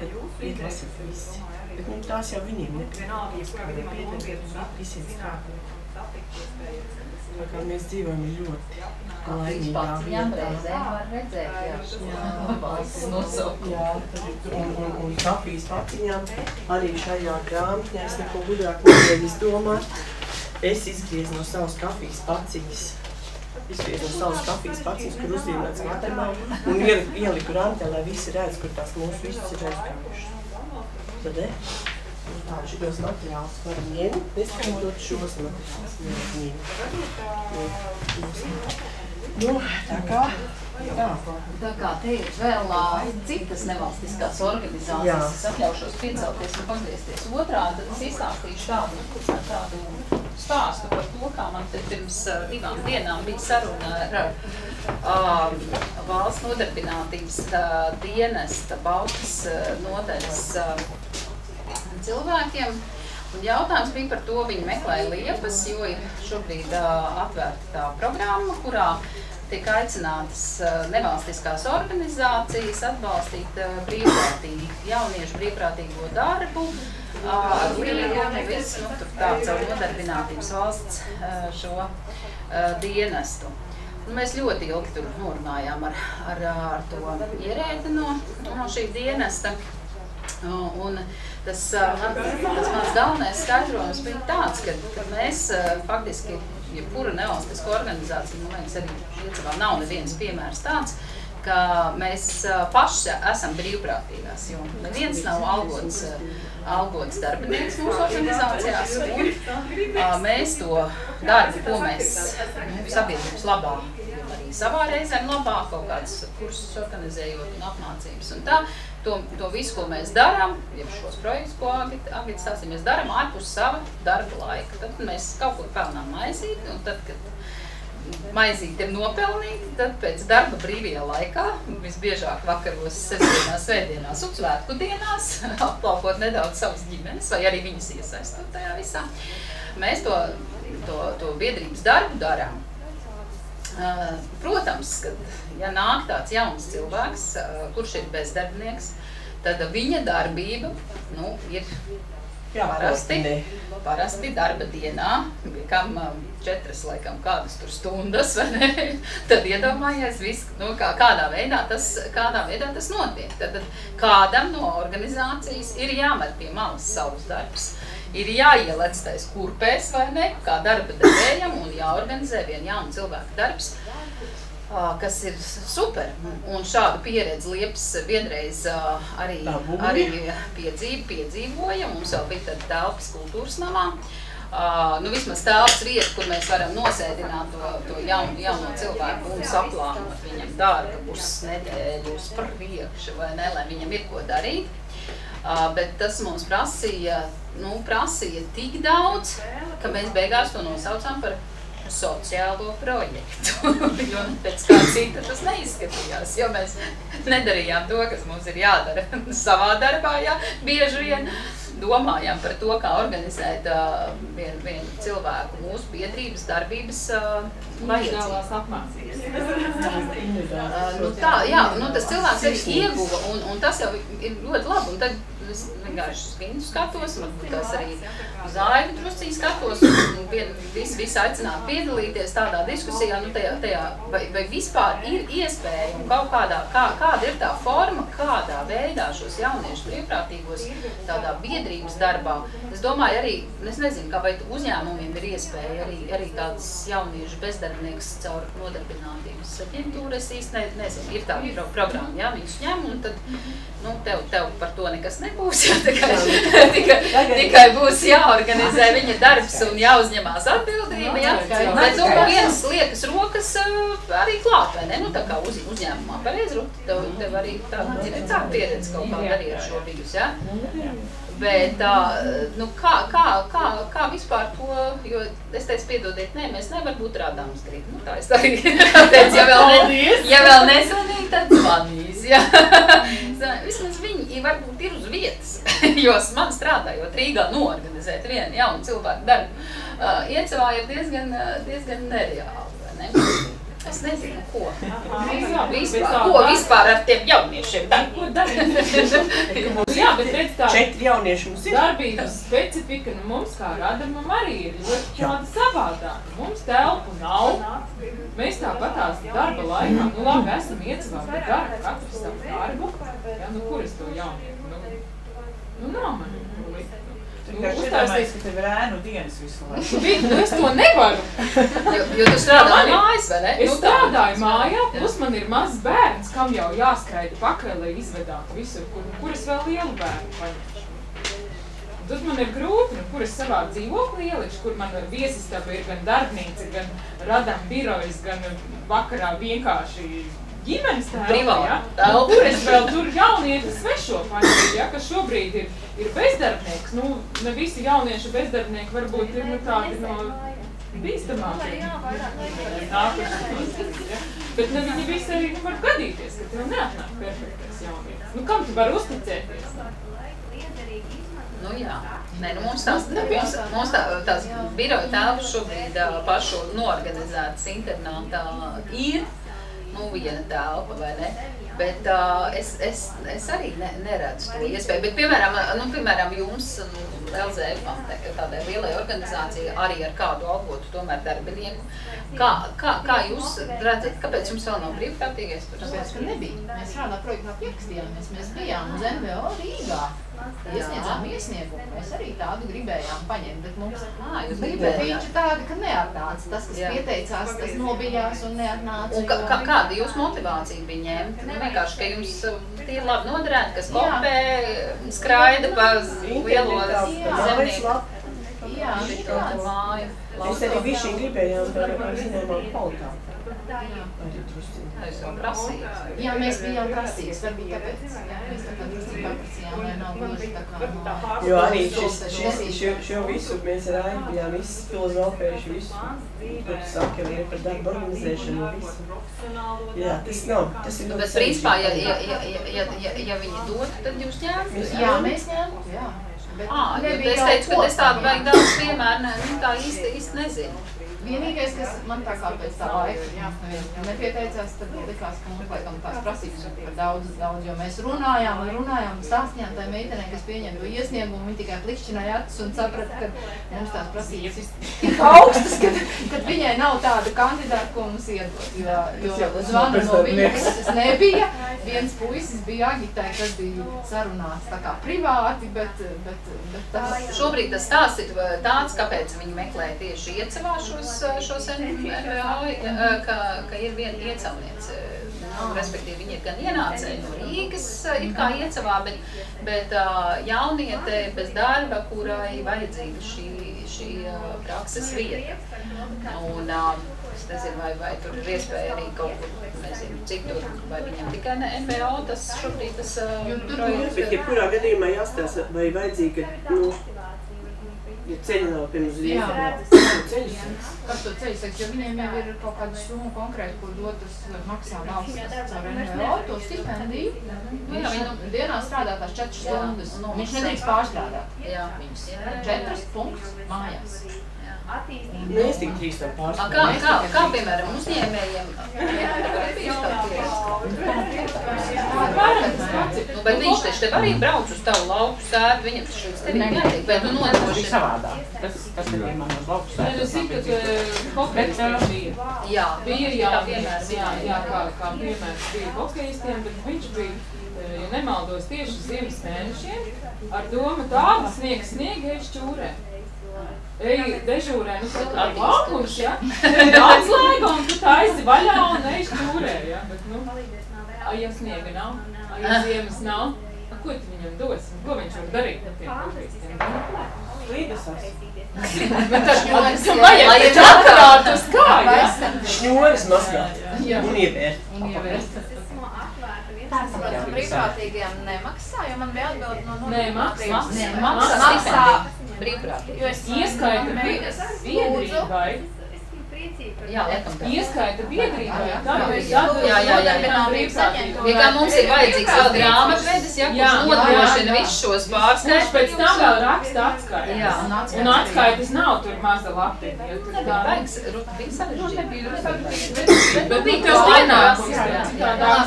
tad iet lasīt visi. Bet nu, tās jau viņiem nepieciešams. Kādiem piedalīt, visiem strādāt. Tā kā mēs dzīvojam ļoti
Paciņām
vietā.
reizēm var redzēt, jā.
Jā, tad ir un, un, un kafijas paciņām arī šajā grāmatā es neko gudrāk nevarēju izdomāt. Es izgriezu no savas kafijas paciņas. Izgriezu no savas kafijas paciņas, kur uzzīmēts matemā, un ieliku, ieliku rantē, lai visi redz, kur tās mūsu visas ir aizgājušas. Tad, eh? Šitos materiālus varam ņemt, neskaitot šos materiālus. Nu, tā kā, tā.
Tā kā te ir vēl citas nevalstiskās organizācijas,
Jā.
es atļaušos piecelties un pagriezties otrādi, tad es izstāstīšu tādu, tādu stāstu par to, kā man te pirms divām dienām bija saruna ar uh, valsts nodarbinātības uh, dienesta Baltas uh, nodaļas uh, cilvēkiem. Un jautājums bija par to, viņi meklēja liepas, jo ir šobrīd uh, atvērta tā programma, kurā tiek aicinātas uh, nevalstiskās organizācijas atbalstīt uh, brīvprātīgi, jauniešu brīvprātīgo darbu, ar līgumu, visu, nu, tur tā caur nodarbinātības valsts šo dienestu. Un mēs ļoti ilgi tur norunājām ar, ar, ar to ierēdi no, no šī dienesta. Un tas, man, tas mans galvenais skaidrojums. Bija tāds, ka, ka mēs faktiski, jebkura nevalstiska organizācija, man liekas, arī Lietuvā nav neviens piemērs tāds, ka mēs paši esam brīvprātīgās, jo neviens nav algots, algots darbinieks mūsu organizācijās, un mēs to darbu, ko mēs nu, sabiedrības labā arī savā reizēm labā, kaut kādas kursus organizējot un apmācības un tā, to, to visu, ko mēs darām, ja šos projektus, ko Agita stāstīja, mēs darām ārpus sava darba laika. Tad mēs kaut kur pelnām maizīti, un tad, kad maizīti ir nopelnīti, tad pēc darba brīvajā laikā, visbiežāk vakaros, sestdienās, svētdienās un svētku dienās, *laughs* aplaukot nedaudz savas ģimenes, vai arī viņas iesaistot tajā visā, mēs to, to, to biedrības darbu darām. Uh, Protams, ka ja nāk tāds jauns cilvēks, uh, kurš ir bezdarbnieks, tad viņa darbība nu, ir
Jā,
parasti, parasti darba dienā, kam um, četras laikam kādas tur stundas, *laughs* vai ne? tad iedomājies, vis, nu, kā, kādā, veidā tas, kādā veidā tas notiek. Tad, tad kādam no organizācijas ir jāmet pie malas savus darbus. Ir jāielec tais kurpēs vai ne, kā darba devējam un jāorganizē vien jaunu cilvēku darbs, kas ir super. Un šādu pieredzi Liepas vienreiz arī, arī piedzīv, piedzīvoja. Mums vēl bija tāda telpas kultūras namā. Uh, nu, vismaz telpas vieta, kur mēs varam nosēdināt to, to jaunu, jauno cilvēku un saplānot viņam darba pusnedēļu uz priekšu, vai ne, lai viņam ir ko darīt. Uh, bet tas mums prasīja, nu, prasīja tik daudz, ka mēs beigās to nosaucām par sociālo projektu. *laughs* jo pēc kā cita tas neizskatījās, jo mēs nedarījām to, kas mums ir jādara *laughs* savā darbā, jā, bieži vien domājām par to, kā organizēt uh, vienu vien cilvēku mūsu biedrības darbības uh, vajadzības. Uh, nu tā, jā, nu tas cilvēks arī ieguva, un, un tas jau ir ļoti labi. Un tad es vienkārši viņu skatos, varbūt tās arī uz aivu drusciņu skatos, un vien, visi, visi aicināt piedalīties tādā diskusijā, nu tajā, tajā vai, vai vispār ir iespēja un kaut kādā, kā, kāda ir tā forma, kādā veidā šos jauniešus brīvprātīgos tādā biedrības darbā. Es domāju arī, es nezinu, kā vai uzņēmumiem ir iespēja arī, arī kāds jauniešu bezdarbnieks caur nodarbinātības aģentūru, es īsti ne, nezinu, ir pro programma, jā, viņš ņem un tad, nu, tev, tev par to nekas nebūs, jā, *laughs* tikai, tikai, tikai būs jāorganizē viņa darbs un jāuzņemās atbildība, jā, bet nu, vienas liekas rokas uh, arī klāt, vai ne, nu, tā kā uz, uzņēmumā pareizi, tev, tev arī tā, ir tā pieredze kaut kāda arī ar šo bijus, jā. Bet tā, nu, kā, kā, kā, kā vispār to, jo es teicu, piedodiet, nē, mēs nevar būt rādāms grib. Nu, tā es arī *laughs* teicu, ja vēl, ne, ja vēl nezvanīja, tad zvanīs. Ja. *laughs* Vismaz viņi varbūt ir uz vietas, *laughs* jo man strādājot Rīgā noorganizēt vienu jaunu cilvēku darbu, uh, iecevā ir diezgan, uh, diezgan nereāli. vai Ne? Es nezinu, ko.
Jā,
Vispār, ko vispār ar tiem jauniešiem darīt?
Ko darīt? *laughs* Jā, bet redz tā.
Četri jaunieši mums ir.
Darbības specifika nu, mums kā radamam arī ir ļoti tāda savādāka. Mums telpu nav. Mēs tāpat tās darba laikā, nu labi, esam iecavā, bet dara katrs savu darbu. Jā, nu kur es to jaunieku? Nu, nu nav man. Uztaisīt-
ka tev ir ēnu dienas visu laiku. *laughs*
Nu, es to nevaru.
Jo, jo tu strādā
Man ir-
mājas, vai ne?
Es
Nu, tā.
strādāju mājā, plus man ir mazs bērns, kam jau jāskraida pakaļ, lai izvedātu visur, kur, kur es vēl lielu bērnu paņemšu. Tad man ir grūti, nu, kur es savā dzīvoklī ielikšu, kur man viesistaba ir gan darbnīca, gan radām birojas, gan vakarā vienkārši ģimenes telpa, ja? Kur es vēl tur jaunieti svešo paņemšu, ja, kas šobrīd ir, ir bezdarbnieks. Nu, ne visi jaunieši bezdarbnieki varbūt ir nu, tādi no bīstamākiem. Ja? Bet ne viņi visi arī nu, var gadīties, ka tev neatnāk perfektais jaunietis. Nu, kam tu vari uzticēties?
Nu jā, Nē, nu mums tās, mums, mums tā, tās biroja telpas šobrīd pašu norganizētas internātā ir, nu viena telpa, vai ne? Bet uh, es, es, es arī ne, neredzu to iespēju. Bet, piemēram, nu, piemēram jums, nu, LZF, tādai lielai organizācijai, arī ar kādu algotu tomēr darbinieku. Kā, kā, kā jūs redzat, kāpēc jums vēl nav brīvprātīgais?
Tāpēc, ka nebija. Mēs strādājām projektā pierakstījāmies. Mēs bijām uz NVO Rīgā. Iesniedzām iesniegumu. Mēs arī tādu gribējām paņemt, bet mums
jūs
bija tādi, ka neatnāca. Tas, kas
Jā.
pieteicās, tas nobijās un neatnāca.
Un kā,
jo-
kā, kāda jūsu motivācija bija ņemt? Vienkārši, ka jums tie ir labi noderēti, kas
Jā.
kopē, skraida pa lielo
Internetā,
Jā.
zemnieku
mājaslapu.
Jā,
šo māju.
Mēs arī visi gribējām par zināmām kvalitātēm.
Jā. Mēs bijām prasīgs, varbūt tāpēc. Jā, mēs tā kā drusku paprasījām, lai nav gluži tā kā no...
Jo arī šis,
Šis-
šo, šo visu mēs ar Aivu bijām visi filozofējuši visu. Ko tu saki, arī par darbu organizēšanu visu. Jā, tas nav, tas ir
Nu, bet principā, ja, ja, ja, ja, ja, ja viņi dod, tad jūs ņēmat.
Jā, mēs ņēmām, jā. Bet
jo
nebija
es teicu, ka es tādu vajag daudz piemēru, ne, nu, tā īsti, īsti nezinu.
Vienīgais, kas man tā kā pēc tā laika nepieteicās, tad likās, ka mums laikam tās prasības ir par daudz, daudz, jo mēs runājām un runājām, stāstījām tai meitenei, kas pieņem to iesniegumu, viņa tikai plikšķināja acis un saprata, ka mums tās prasības ir tik augstas, ka, ka viņai nav tāda kandidāta, ko mums iedot, jo, jo zvanu no viņa puses nebija, viens puisis bija agitē, kas bija sarunāts tā kā privāti, bet, bet, bet tas...
Šobrīd tas stāsts ir tāds, kāpēc viņi meklē tieši iecavā šos, šos NVO, ka, ka ir viena iecavniece. Nu, respektīvi, viņi ir gan ienācēji no Rīgas, it kā iecavā, bet, bet jauniete bez darba, kurai vajadzīga šī, šī prakses vieta. Un, es nezinu, vai, vai tur ir iespēja arī kaut kur, nezinu, citur, vai viņam tikai ne NVO tas šobrīd tas
tur
projekts.
Bet, ja kurā gadījumā jāstāsta, vai vajadzīga, nu, ja ceļa nav. Rīgas, ceļus.
Kas to ceļu seks, jo viņiem jau ir kaut kāda summa konkrēti, ko dotas maksā valsts caur NVO, to stipendiju. Viņš
jā,
nu, dienā strādā tās četras
Jā,
stundas.
nu,
Viņš nedrīkst pārstrādāt.
Jā. Jā.
četras punkts mājās.
Nu, es tik trīs tam
A,
pārstāvu.
Kā, kā, kā piemēram, uzņēmējiem, nu, bet viņš taču tev arī brauc uz tavu lauku sēdu, viņam taču uz tevi jātiek, bet tu
Tas bija
nodrošini.
savādāk. Tas, tas nebija manos laukus.
Nē, nu, zinu, ka hokeistiem bija.
Jā,
Bija jau
piemērs,
jā, jā, kā, kā piemērs bija hokeistiem, bet viņš bija, eh, ja nemaldos, tieši ziemas mēnešiem ar domu tādu sniegs sniegu ej šķūrē. Ej dežūrē, nu tā kā laukums, ja? Tev atslēga un tu taisi vaļā un ej šķūrē, ja? Bet, nu, a, ja sniega nav, a, ja ziemas nav, a, ko tu viņam dosi? Ko viņš var darīt ar tiem hokeistiem?
Līdasas.
Bet jau
jā.
vajag taču
ir
atkarāt uz kājas.
Šņoras mazgāt
Jā.
un ievērt.
Un ievērst.
Tas brīvprātīgajiem nemaksā, jo man bija atbildi no
Nē, maksā.
Nē,
maksā
maksā.
Brīvprātīgi.
Jo es
Ieskaita biedrībai.
Jā, laikam tā.
Ieskaita biedrībai,
Jā,
tad
jā,
jūs
jā.
atbildat
Jā, jā, jā.
nodarbinātības aģentūrai.
Ja kā mums ir vajadzīgs vēl grāmatvedis, ja, kurš nodrošina visus šos
Kurš
pārskaitus.
pēc tam vēl raksta atskaites.
Jā.
Un atskaites nav tur maza lapiņa. jo tur tā-
baigs, rupi bija sarežģīti.
Bet bija tas pienākums,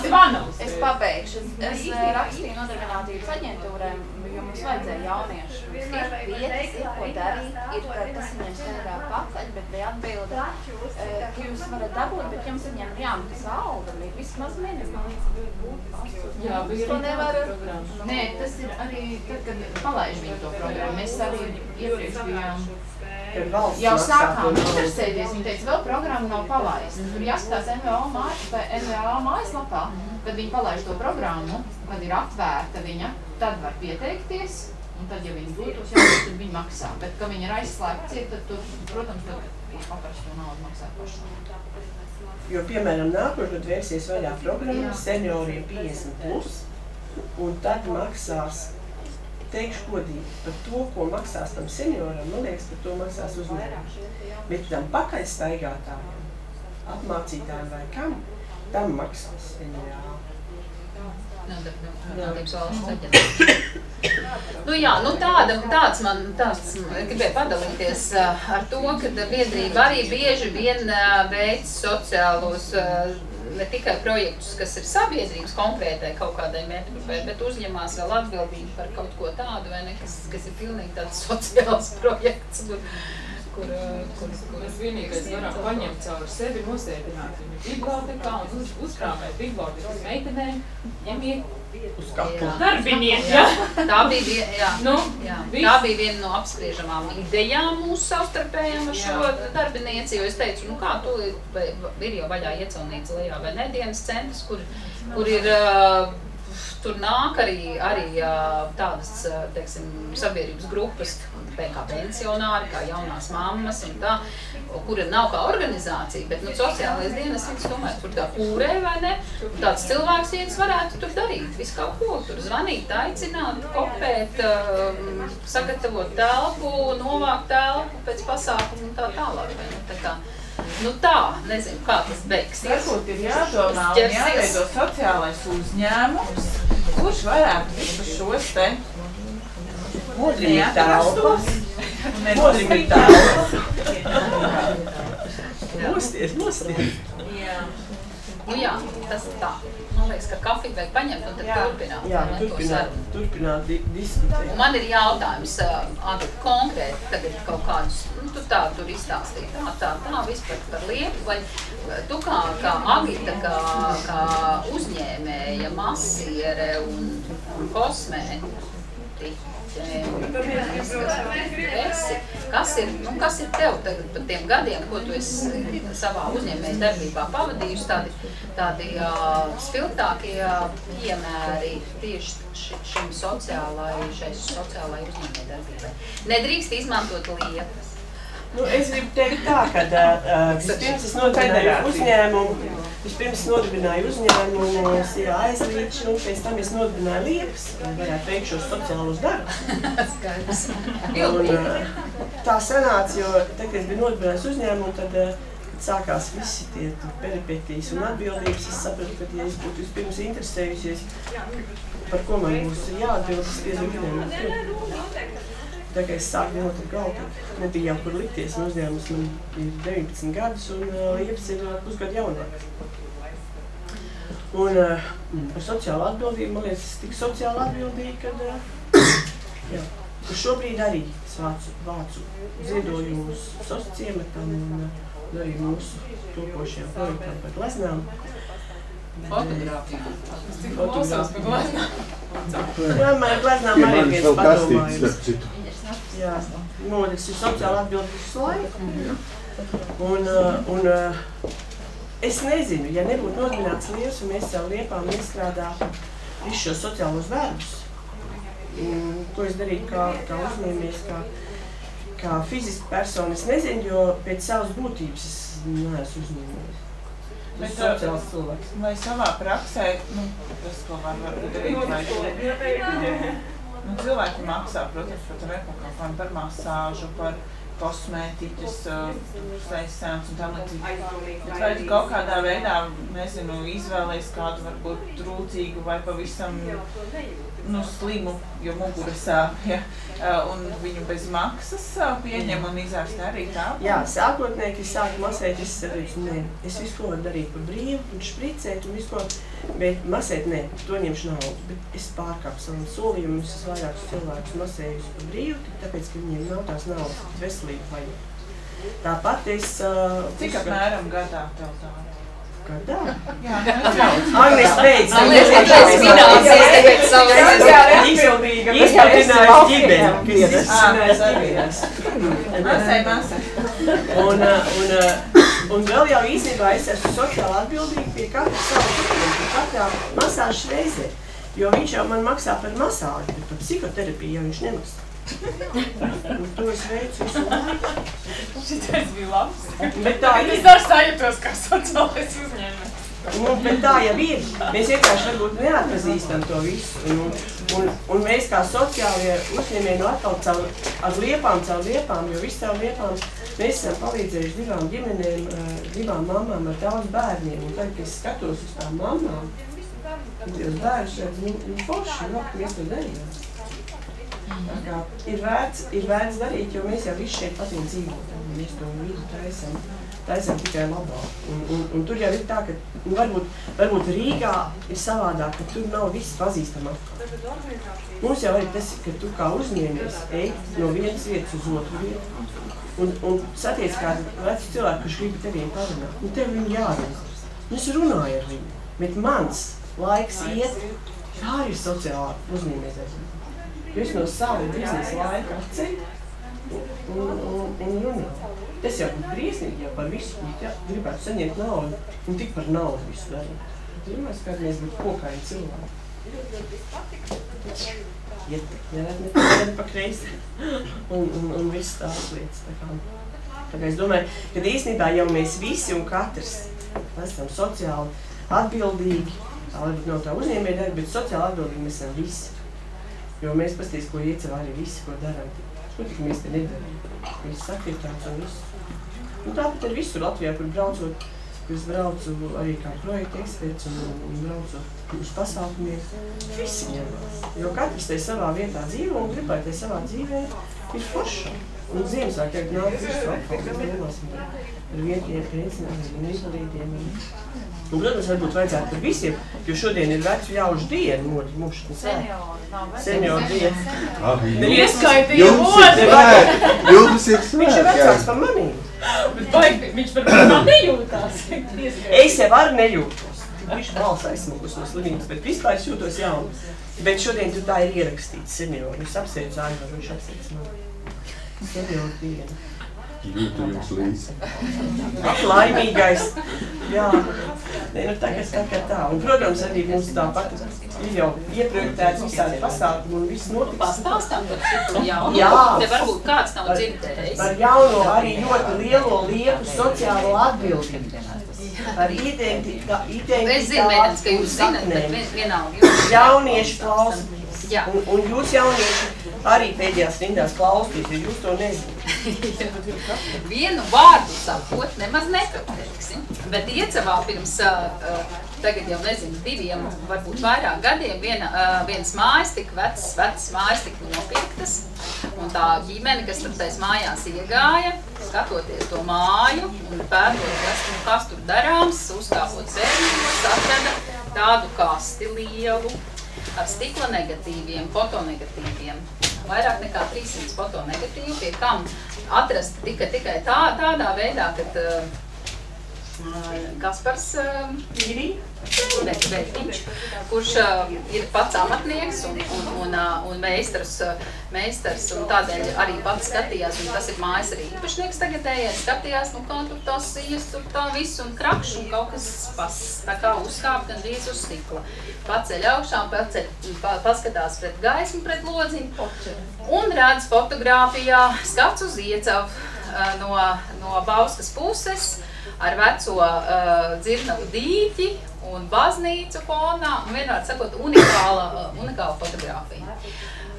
zvana uz
Es pabeigšu. Es, eh, rakstīju nodarbinātības aģentūrām, jo mums vajadzēja jauniešu. Ir vietas, ir ko darīt, ir ka tas viņiem strādā pakaļ, bet bija atbilde, eh, ka jūs varat dabūt, bet jums viņiem jāmaksā alga, ir vismaz minimāli.
Jā, bija
To
arī
nevar-
tāda programma.
Nē, tas ir arī tad, kad palaiž viņu to programmu. Mēs arī iepriekš bijām jau sākām interesēties. Viņi teica, vēl programma nav palaista. Tur jāskatās NVO, mājas, vai NVO mājaslapā, kad viņi palaiž to programmu, kad ir atvērta viņa, tad var pieteikties. Un tad, ja viņi dod tos jautājumus, tad viņi maksā. Bet, ka viņi ir aizslēgti, tad, tur, protams, tad paprastu naudu maksā pašam.
Jo, piemēram, nākošais versijas vaļā programma
Jā.
senioriem 50 plus, un tad maksās, teikšu godīgi, par to, ko maksās tam senioram, man liekas, par to maksās uzņēmums. Bet tam pakaļstaigātājiem, apmācītājiem vai kam, tam maksās NVA.
Nodarbinātības valsts aģentūra. *coughs* Nu jā, nu tāda, tāds man, tāds, gribēju padalīties uh, ar to, ka biedrība arī bieži vien uh, veic sociālos uh, ne tikai projektus, kas ir sabiedrības konkrētai kaut kādai mērķgrupai, bet uzņemās vēl atbildību par kaut ko tādu, vai ne, kas, kas ir pilnīgi tāds *laughs* sociāls projekts, kur, kur, uh, kur, kur.
Mēs vienīgais varam paņemt caur sevi, nosēdināt viņu bibliotekā un uz, uzkrāmēt bibliotekas meitenēm, ņemiet
Uz kakla.
darbinieki, jā.
Tā bija, vie- jā,
Nu,
jā, tā bija viena no apspriežamām idejām mūsu savstarpējām ar šo
Jā.
darbinieci, jo es teicu, nu kā tu, vai, ir jau vaļā iecelnīca lejā vai ne dienas centrs, kur, kur ir, uh, tur nāk arī, arī uh, tādas, teiksim, sabiedrības grupas, kā pensionāri, kā jaunās mammas un tā, kura nav kā organizācija, bet, nu, sociālais dienas, viņas tomēr tur tā kūrē, vai ne? Tāds cilvēks viens varētu tur darīt, visu kaut ko, tur zvanīt, aicināt, kopēt, um, sagatavot telpu, novākt telpu pēc pasākumu un tā tālāk, vai ne? Tā kā, nu tā, nezinu, kā tas beigsies.
Varbūt ir jādomā un jāveido sociālais uzņēmums, kurš varētu visus šos te
Modrim ir telpas. *laughs* Modrim ir telpas. *laughs* Mosties, mosties.
Jā.
Nu jā, tas ir tā. Man liekas, ka kafiju vajag paņemt un tad
Jā.
turpināt.
Jā, turpināt, turpināt di diskutēt.
Un man ir jautājums, Agri, konkrēti tagad kaut kādus, nu, tu tā tur izstāstīji, tā, tā, tā, vispār par lietu, vai tu kā, kā Agita, kā, kā uzņēmēja, masiere un, un kosmētiķe, esi, kas ir, nu, kas ir tev tagad par tiem gadiem, ko tu esi savā uzņēmēja darbībā pavadījusi, tādi, tādi uh, spilgtākie piemēri tieši ši- šim sociālai, šai sociālai uzņēmēja darbībai. Nedrīkst izmantot lietas.
Nu, es gribu teikt tā, ka uh, vispirms es nodibināju uzņēmumu, vispirms es nodibināju uzņēmumu, jā, aizlīdši, un pēc tam es nodibināju liepas, lai varētu veikt šos sociālos darbus.
Skaidrs.
Un, uh, tā sanāca, jo tad, kad es biju nodibinājis uzņēmumu, tad, uh, sākās visi tie peripetijas un atbildības, es sapratu, ka, ja es būtu vispirms interesējusies, par ko man būs jāatbild, es uzņēmumu. Tā kā es sāku ar galvu, tad nebija jau kur likties, un uzņēmums man ir 19 gadus, un uh, liepas ir uh, pusgadu jaunāks. Un uh, par sociālo atbildību, man liekas, es tik sociāli atbildīgi, kad, uh, *coughs* jā, ka šobrīd arī es vācu, vācu ziedojumus sociālietam un, uh, un arī mūsu topošajām projektām par gleznām.
Fotogrāfijām. Tik klausās par gleznām.
Jā, man gleznām arī viens padomājums. Jā, ir sociāli atbildīgs visu laiku. Un, uh, un uh, es nezinu, ja nebūtu nodibināts liels un mēs jau liepām izstrādātu visus šos sociālos darbus, ko es darītu kā, kā uzņēmējs, kā, kā fiziska persona, es nezinu, jo pēc savas būtības es neesmu uzņēmējs. Es
Bet,
esmu sociāls cilvēks.
Vai savā praksē, nu, tas, ko var var darīt, lai nu, cilvēki maksā, protams, par repakalpojumu, par masāžu, par kosmētiķus, saistāns un tam līdzīgi. Bet vai tu kaut kādā veidā, nezinu, izvēlējies kādu varbūt trūcīgu vai pavisam nu, slimu, jo mugura sāp, ja, un viņu bez maksas pieņem un izārstē arī tā?
Jā, sākotnēji, kad sāku masēt, es saprotu, nē, es visu varu darīt par brīvu, un špricēt, un visu bet masēt, nē, to ņemšu naudu, bet es pārkāpu savu solījumu, es vairākus cilvēkus masējusi par brīvu, tāpēc, ka viņiem nav tās naudas, bet veselību vajag. Tāpat es... Uh,
Cik apmēram gadā tev tā?
Agnes beidz.
Agnes beidz.
Izpildinājis ģimeni. Izpildinājis ģimenes.
Masai, masai.
Un, uh, un, uh, un vēl jau īstenībā es esmu sociāli atbildīga pie katra savu klientu, pie katrā masāžas reizē. Jo viņš jau man maksā par masāžu, bet par psihoterapiju jau viņš nemaksā. To es veicu visu laiku.
Šitais bija labs.
Bet tā
Es
ir.
dar sajūtos kā sociālais uzņēmējs.
Nu, bet tā jau ir. Mēs vienkārši varbūt neatpazīstam to visu. Un, un, un mēs kā sociālie uzņēmēji no atkal caur, ar liepām, caur liepām, jo viss caur liepām, mēs esam palīdzējuši divām ģimenēm, eh, divām mamām ar daudz bērniem. Un tad, kad es skatos uz tām mamām, tos bērnus redz, nu, nu forši, nu, ka mēs to darījām. Ir vērts, ir vērts darīt, jo mēs jau visi šeit patīk dzīvot. un Mēs to visu taisam, taisam tikai labāk. Un, un, un tur jau ir tā, ka nu, varbūt, varbūt Rīgā ir savādāk, ka tur nav viss pazīstama apkārt. Mums jau ir tas, ka tu kā uzņēmies ej no vienas vietas uz otru vietu. Un, un satiec kādu vecu cilvēku, kurš grib teviem parunāt. Un tev viņu jārunā. Un es runāju ar viņu. Bet mans laiks iet, tā ir sociālā uzņēmējdarbība. Jūs no sava biznesa laika atceļ un, un, un runā. Tas jau ir briesmīgi, jau par visu, ja gribētu saņemt naudu un tik par naudu visu darīt. Pirmais, kā mēs būtu pokaini cilvēki. Iet, pa, ne pa kreisi. Un, un, un viss tās lietas. Tā kā, tā kā es domāju, ka īstenībā jau mēs visi un katrs esam sociāli atbildīgi. Tā varbūt nav tā uzņēmēja darba, bet sociāli atbildīgi mēs esam visi. Jo mēs pasties, ko iecevā arī visi, ko darām. Nu, tik mēs te nedarām. Viss aktivitātes un viss. Un tāpat ir visur Latvijā, kur braucot, es braucu arī kā projekta eksperts un, un braucot uz pasākumiem. Visi ņemās. Jo katrs te savā vietā dzīvo un gribētu te savā dzīvē ir forša. Un Ziemassvētku tagad nāk visu mēs domāsim par, par vieniem pensionāriem un. Un, un, protams, varbūt vajadzētu par visiem, jo šodien ir vecu jaušu diena, mušana sēta. Senioru diena.
Ah,
Ieskaitīja
Jums ir svētki!
Viņš ir vecāks par manīm.
Bet baigi, viņš par tā nejūtās.
Es jau arī nejūtos. Viņš balss aizsmukus no slimības, bet vispār es jūtos jaunu. Bet šodien tur tā ir ierakstīts senioru. Es apsveicu Aivaru, viņš apsveic mani. Senioru diena.
Jūtu jums līdzi.
Laimīgais. Jā, Nē, nu tagad tā kā tā. Un, protams, arī mums tāpat ir jau ieprojektēts visādi pasākumi un viss notiks.
Pastāstām par šo jaunu.
Jā.
Te varbūt kāds nav dzirdējis.
Par jauno arī ļoti lielo lieku sociālo atbildību. Par identitā,
Es zinu, Mēnens, ka jūs zinat, bet vienalga. jūs-
Jaunieši klausās.
Jā.
Un, un jūs jaunieši arī pēdējās rindās klausīties, jo jūs to nezināt. *laughs*
Vienu vārdu sakot, nemaz nepateiksim. Bet iecavā pirms, tagad jau nezinu, diviem, varbūt vairāk gadiem, viena, viens mājas tika vecs, vecs mājas tika nopirktas. Un tā ģimene, kas tur tais mājās iegāja, skatoties to māju un pētot, kas, tur- kas tur darāms, uzkāpot sēdījumos, atrada tādu kasti lielu, ar stikla negatīviem, fotonegatīviem. Vairāk nekā 300 fotonegatīvu, pie kam atrast tika tikai tā, tādā veidā, ka uh, Kaspars uh, bet, bet viņš, kurš uh, ir pats amatnieks un, un, un, un meistars, meistars, un tādēļ arī pats skatījās, un tas ir mājas arī īpašnieks tagadējais, skatījās, nu kā tur tās ijas, tur tā viss un krakš, un kaut kas pas, tā kā uzkāp gan drīz uz stikla. Paceļ augšā, paceļ, pa, paskatās pret gaismu, pret lodziņu, un redz fotogrāfijā skats uz iecavu no, no Bauskas puses, ar veco uh, dzirnavu dīķi un baznīcu fonā, un vienmēr sakot, unikāla, uh, unikāla fotografija.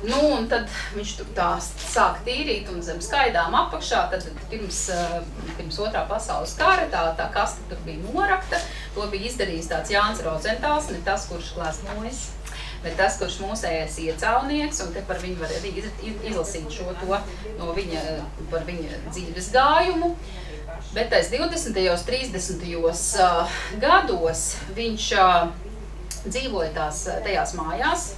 Nu, un tad viņš tur tā sāk tīrīt un zem skaidām apakšā, tad pirms, uh, pirms otrā pasaules kara tā, tā kaste tur bija norakta, to bija izdarījis tāds Jānis Rozentāls, ne tas, kurš glāsmojas, bet tas, kurš mūsējais iecaunieks, un te par viņu var arī iz, iz, izlasīt šo to no viņa, par viņa dzīves gājumu. Bet aiz 20. un 30. Uh, gados viņš uh, dzīvoja tās, tajās mājās,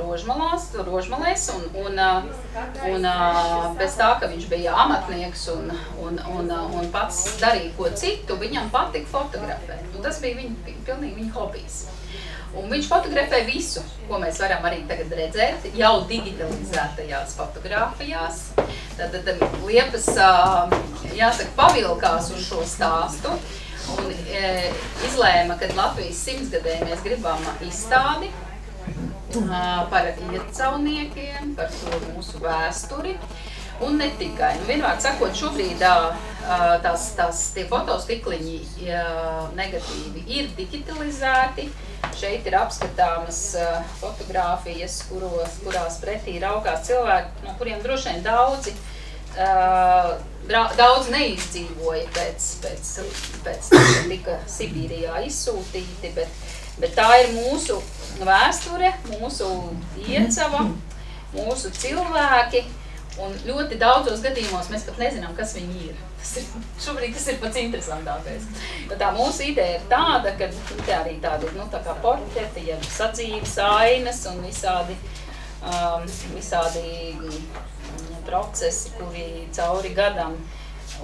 Rožmalās, Rožmalēs, un, un, un bez tā, ka viņš bija amatnieks un, un, un, un pats darīja ko citu, viņam patika fotografēt. Un tas bija viņa, pilnīgi viņa hobijs. Un viņš fotografē visu, ko mēs varam arī tagad redzēt, jau digitalizētajās fotografijās. Tad, tad liepas, jāsaka, pavilkās uz šo stāstu un e, izlēma, ka Latvijas simtsgadē mēs gribam izstādi par iecauniekiem, par to mūsu vēsturi. Un ne tikai. Nu, vienmēr sakot, šobrīd tās, tās tie fotostikliņi negatīvi ir digitalizēti. Šeit ir apskatāmas fotogrāfijas, kuros, kurās pretī raugās cilvēki, no kuriem droši vien daudzi daudz neizdzīvoja pēc, pēc, pēc tam, kad tika Sibīrijā izsūtīti, bet, bet tā ir mūsu vēsture, mūsu iecava, mūsu cilvēki. Un ļoti daudzos gadījumos mēs pat nezinām, kas viņi ir. Tas ir šobrīd tas ir pats interesantākais. Jo tā mūsu ideja ir tāda, ka tā arī tādi nu, tā kā portreti, ja sadzīves ainas un visādi, um, visādi mm, procesi, kuri cauri gadam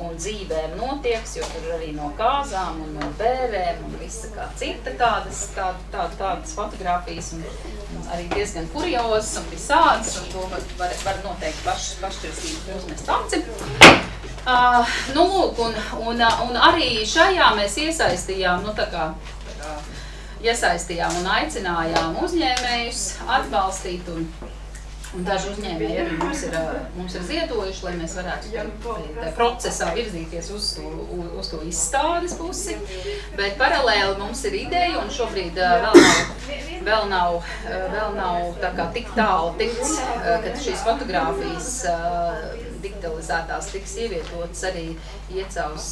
un dzīvēm notieks, jo tur arī no kāzām un no bērēm un visa kā cita tādas, tā, tā, tādas fotogrāfijas un, un arī diezgan kuriozas un visādas, un to var, var, var noteikti paš, pašķirstīgi uzmest aci. Uh, nu, lūk, un, un, un arī šajā mēs iesaistījām, nu tā kā, tā kā iesaistījām un aicinājām uzņēmējus atbalstīt un Un daži uzņēmēji arī mums ir, mums ir ziedojuši, lai mēs varētu tajā procesā virzīties uz to, uz to izstādes pusi. Bet paralēli mums ir ideja, un šobrīd vēl nav, vēl nav, vēl nav tā kā tik tālu tikts, ka šīs fotogrāfijas digitalizētās tiks ievietotas arī Iecavs,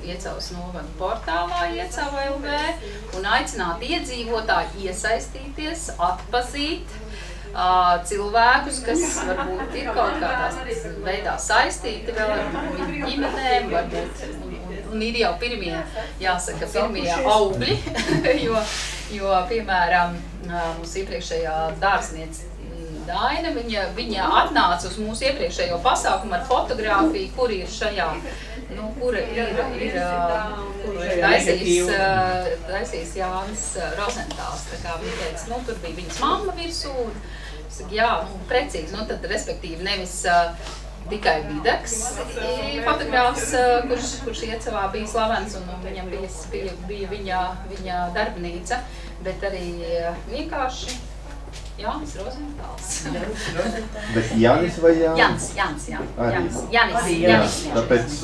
Iecavs novadu portālā Iecava LV un aicināt iedzīvotāji iesaistīties, atpazīt, cilvēkus, kas varbūt ir kaut kādā veidā saistīti vēl ar ģimenēm, varbūt, un, un, un ir jau pirmie, jāsaka, pirmie augļi, *laughs* jo, jo, piemēram, mūsu iepriekšējā dārzniece Daina, viņa, viņa atnāca uz mūsu iepriekšējo pasākumu ar fotografiju, kur ir šajā, nu, kura ir, ir, ir taisījis, taisījis Jānis Rozentāls. Viņa teica, nu, tur bija viņas mamma virsū, Saka, jā, nu, precīzi, nu tad respektīvi nevis tikai Videks fotogrāfs, kurš, kurš iecavā bija slavens un viņam bija, bija, bija viņa, viņa darbnīca, bet arī vienkārši Jānis Rozentāls. *laughs*
Bet Jānis vai Jānis?
Jānis, Jānis, jā. Jānis, Jānis,
Jā,
Jānis, jā.
tāpēc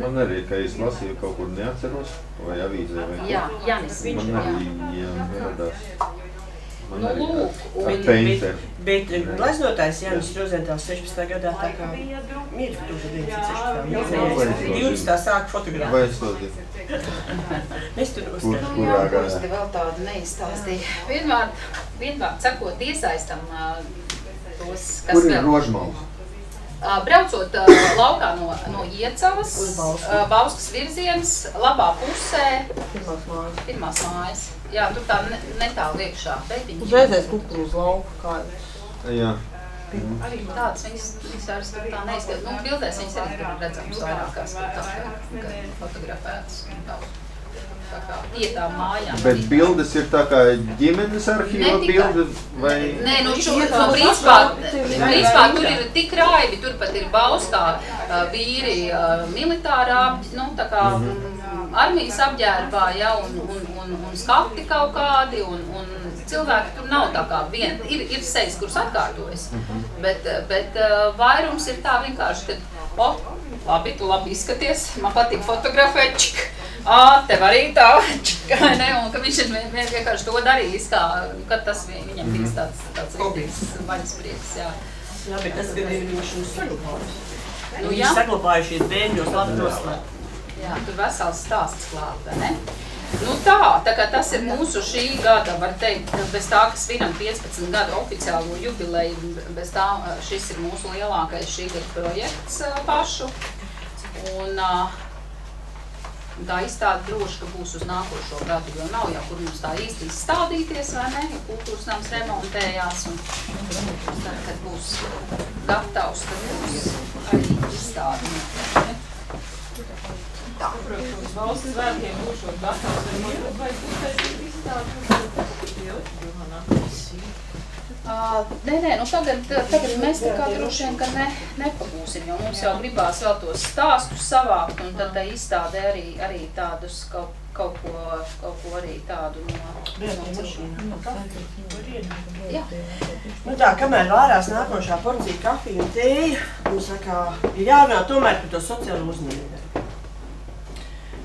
man arī, ka es lasīju kaut kur neatceros, vai avīzē vai
Jā, Jānis, viņš,
Man arī jā, radās. Man
Nu, lūk,
ar
Bet,
Painter.
bet, glaznotājs Jānis Rozentāls 16. gadā tā kā mir 1916. 20. sāk fotografēt.
Vai es to zinu? *laughs*
Es tur
Kur,
uzskatu.
kurā
Jā,
gadā?
te vēl tādu neizstāstīju. Vienmēr, vienmēr sakot, iesaistam tos, kas
Kur ir
vēl.
rožmals?
Braucot laukā no, no Iecavas, Bauskas virziens, labā pusē,
Pirmās mājas.
pirmās mājas. Jā, tur tā ne, netālu iekšā. beitiņš.
Uzreizēs kukurūzu lauku kādu.
Jā.
Tādas viņas, tur tā neizskatās. Nu, bildēs viņas arī tur redzams vairākās, kur tā kā, kā fotografētas. un tā. Tā kā ietām mājām.
Bet bildes ir tā kā ģimenes arhīva bilde vai?
Nē, nu, šo, nu, principā, principā tur ir tik raibi, tur pat ir bauskā uh, vīri militārā, nu, tā kā mm, armijas apģērbā, ja, un, un, un, un skati kaut kādi, un, un cilvēki tur nav tā kā vien, ir, ir sejas, kuras atkārtojas, bet, uh, bet uh, vairums ir tā vienkārši, ka, o, Labi, tu labi izskaties. Man patīk fotografēt. Čik. Ā, tev arī tā, *laughs* čik, ne? Un ka viņš ir vien- vien- vienkārši to darījis, kā, kad tas vi- viņam bija tāds, tāds rītīgs vaļasprieks, jā.
Jā, bet tas, kad ir viņš mums saglabājis.
Nu,
Viņš
jā.
saglabājušies bēgļos labi noslēpt.
Jā, tur vesels stāsts klāt, vai ne? Nu tā, tā kā tas ir mūsu šī gada, var teikt, bez tā, ka svinam 15 gadu oficiālo jubileju, bez tā šis ir mūsu lielākais šī gada projekts pašu. Un tā izstāde droši, ka būs uz nākošo gadu, jo nav jau kur mums tā īsti izstādīties, vai ne, ja kultūras nams remontējās un tad, kad būs gatavs, tad būs arī izstāde. Ne?
Protams, uz valsts svētkiem būšot gatavs, vai man vajag uztaisīt izstādi.
Ā, Nē, nē, nu tagad, tagad mēs tā kā droši vien, ka ne, nepabūsim, jo mums jau gribās vēl tos stāstus savākt, un tad tā izstādē arī, arī tādus kaut, kaut ko, kaut ko arī tādu no, no cilvēkiem. Jā.
Nu tā, kamēr vārās nākošā porcija kafija un tēja, mums saka, ir jārunā tomēr par to sociālo uzņēmēju.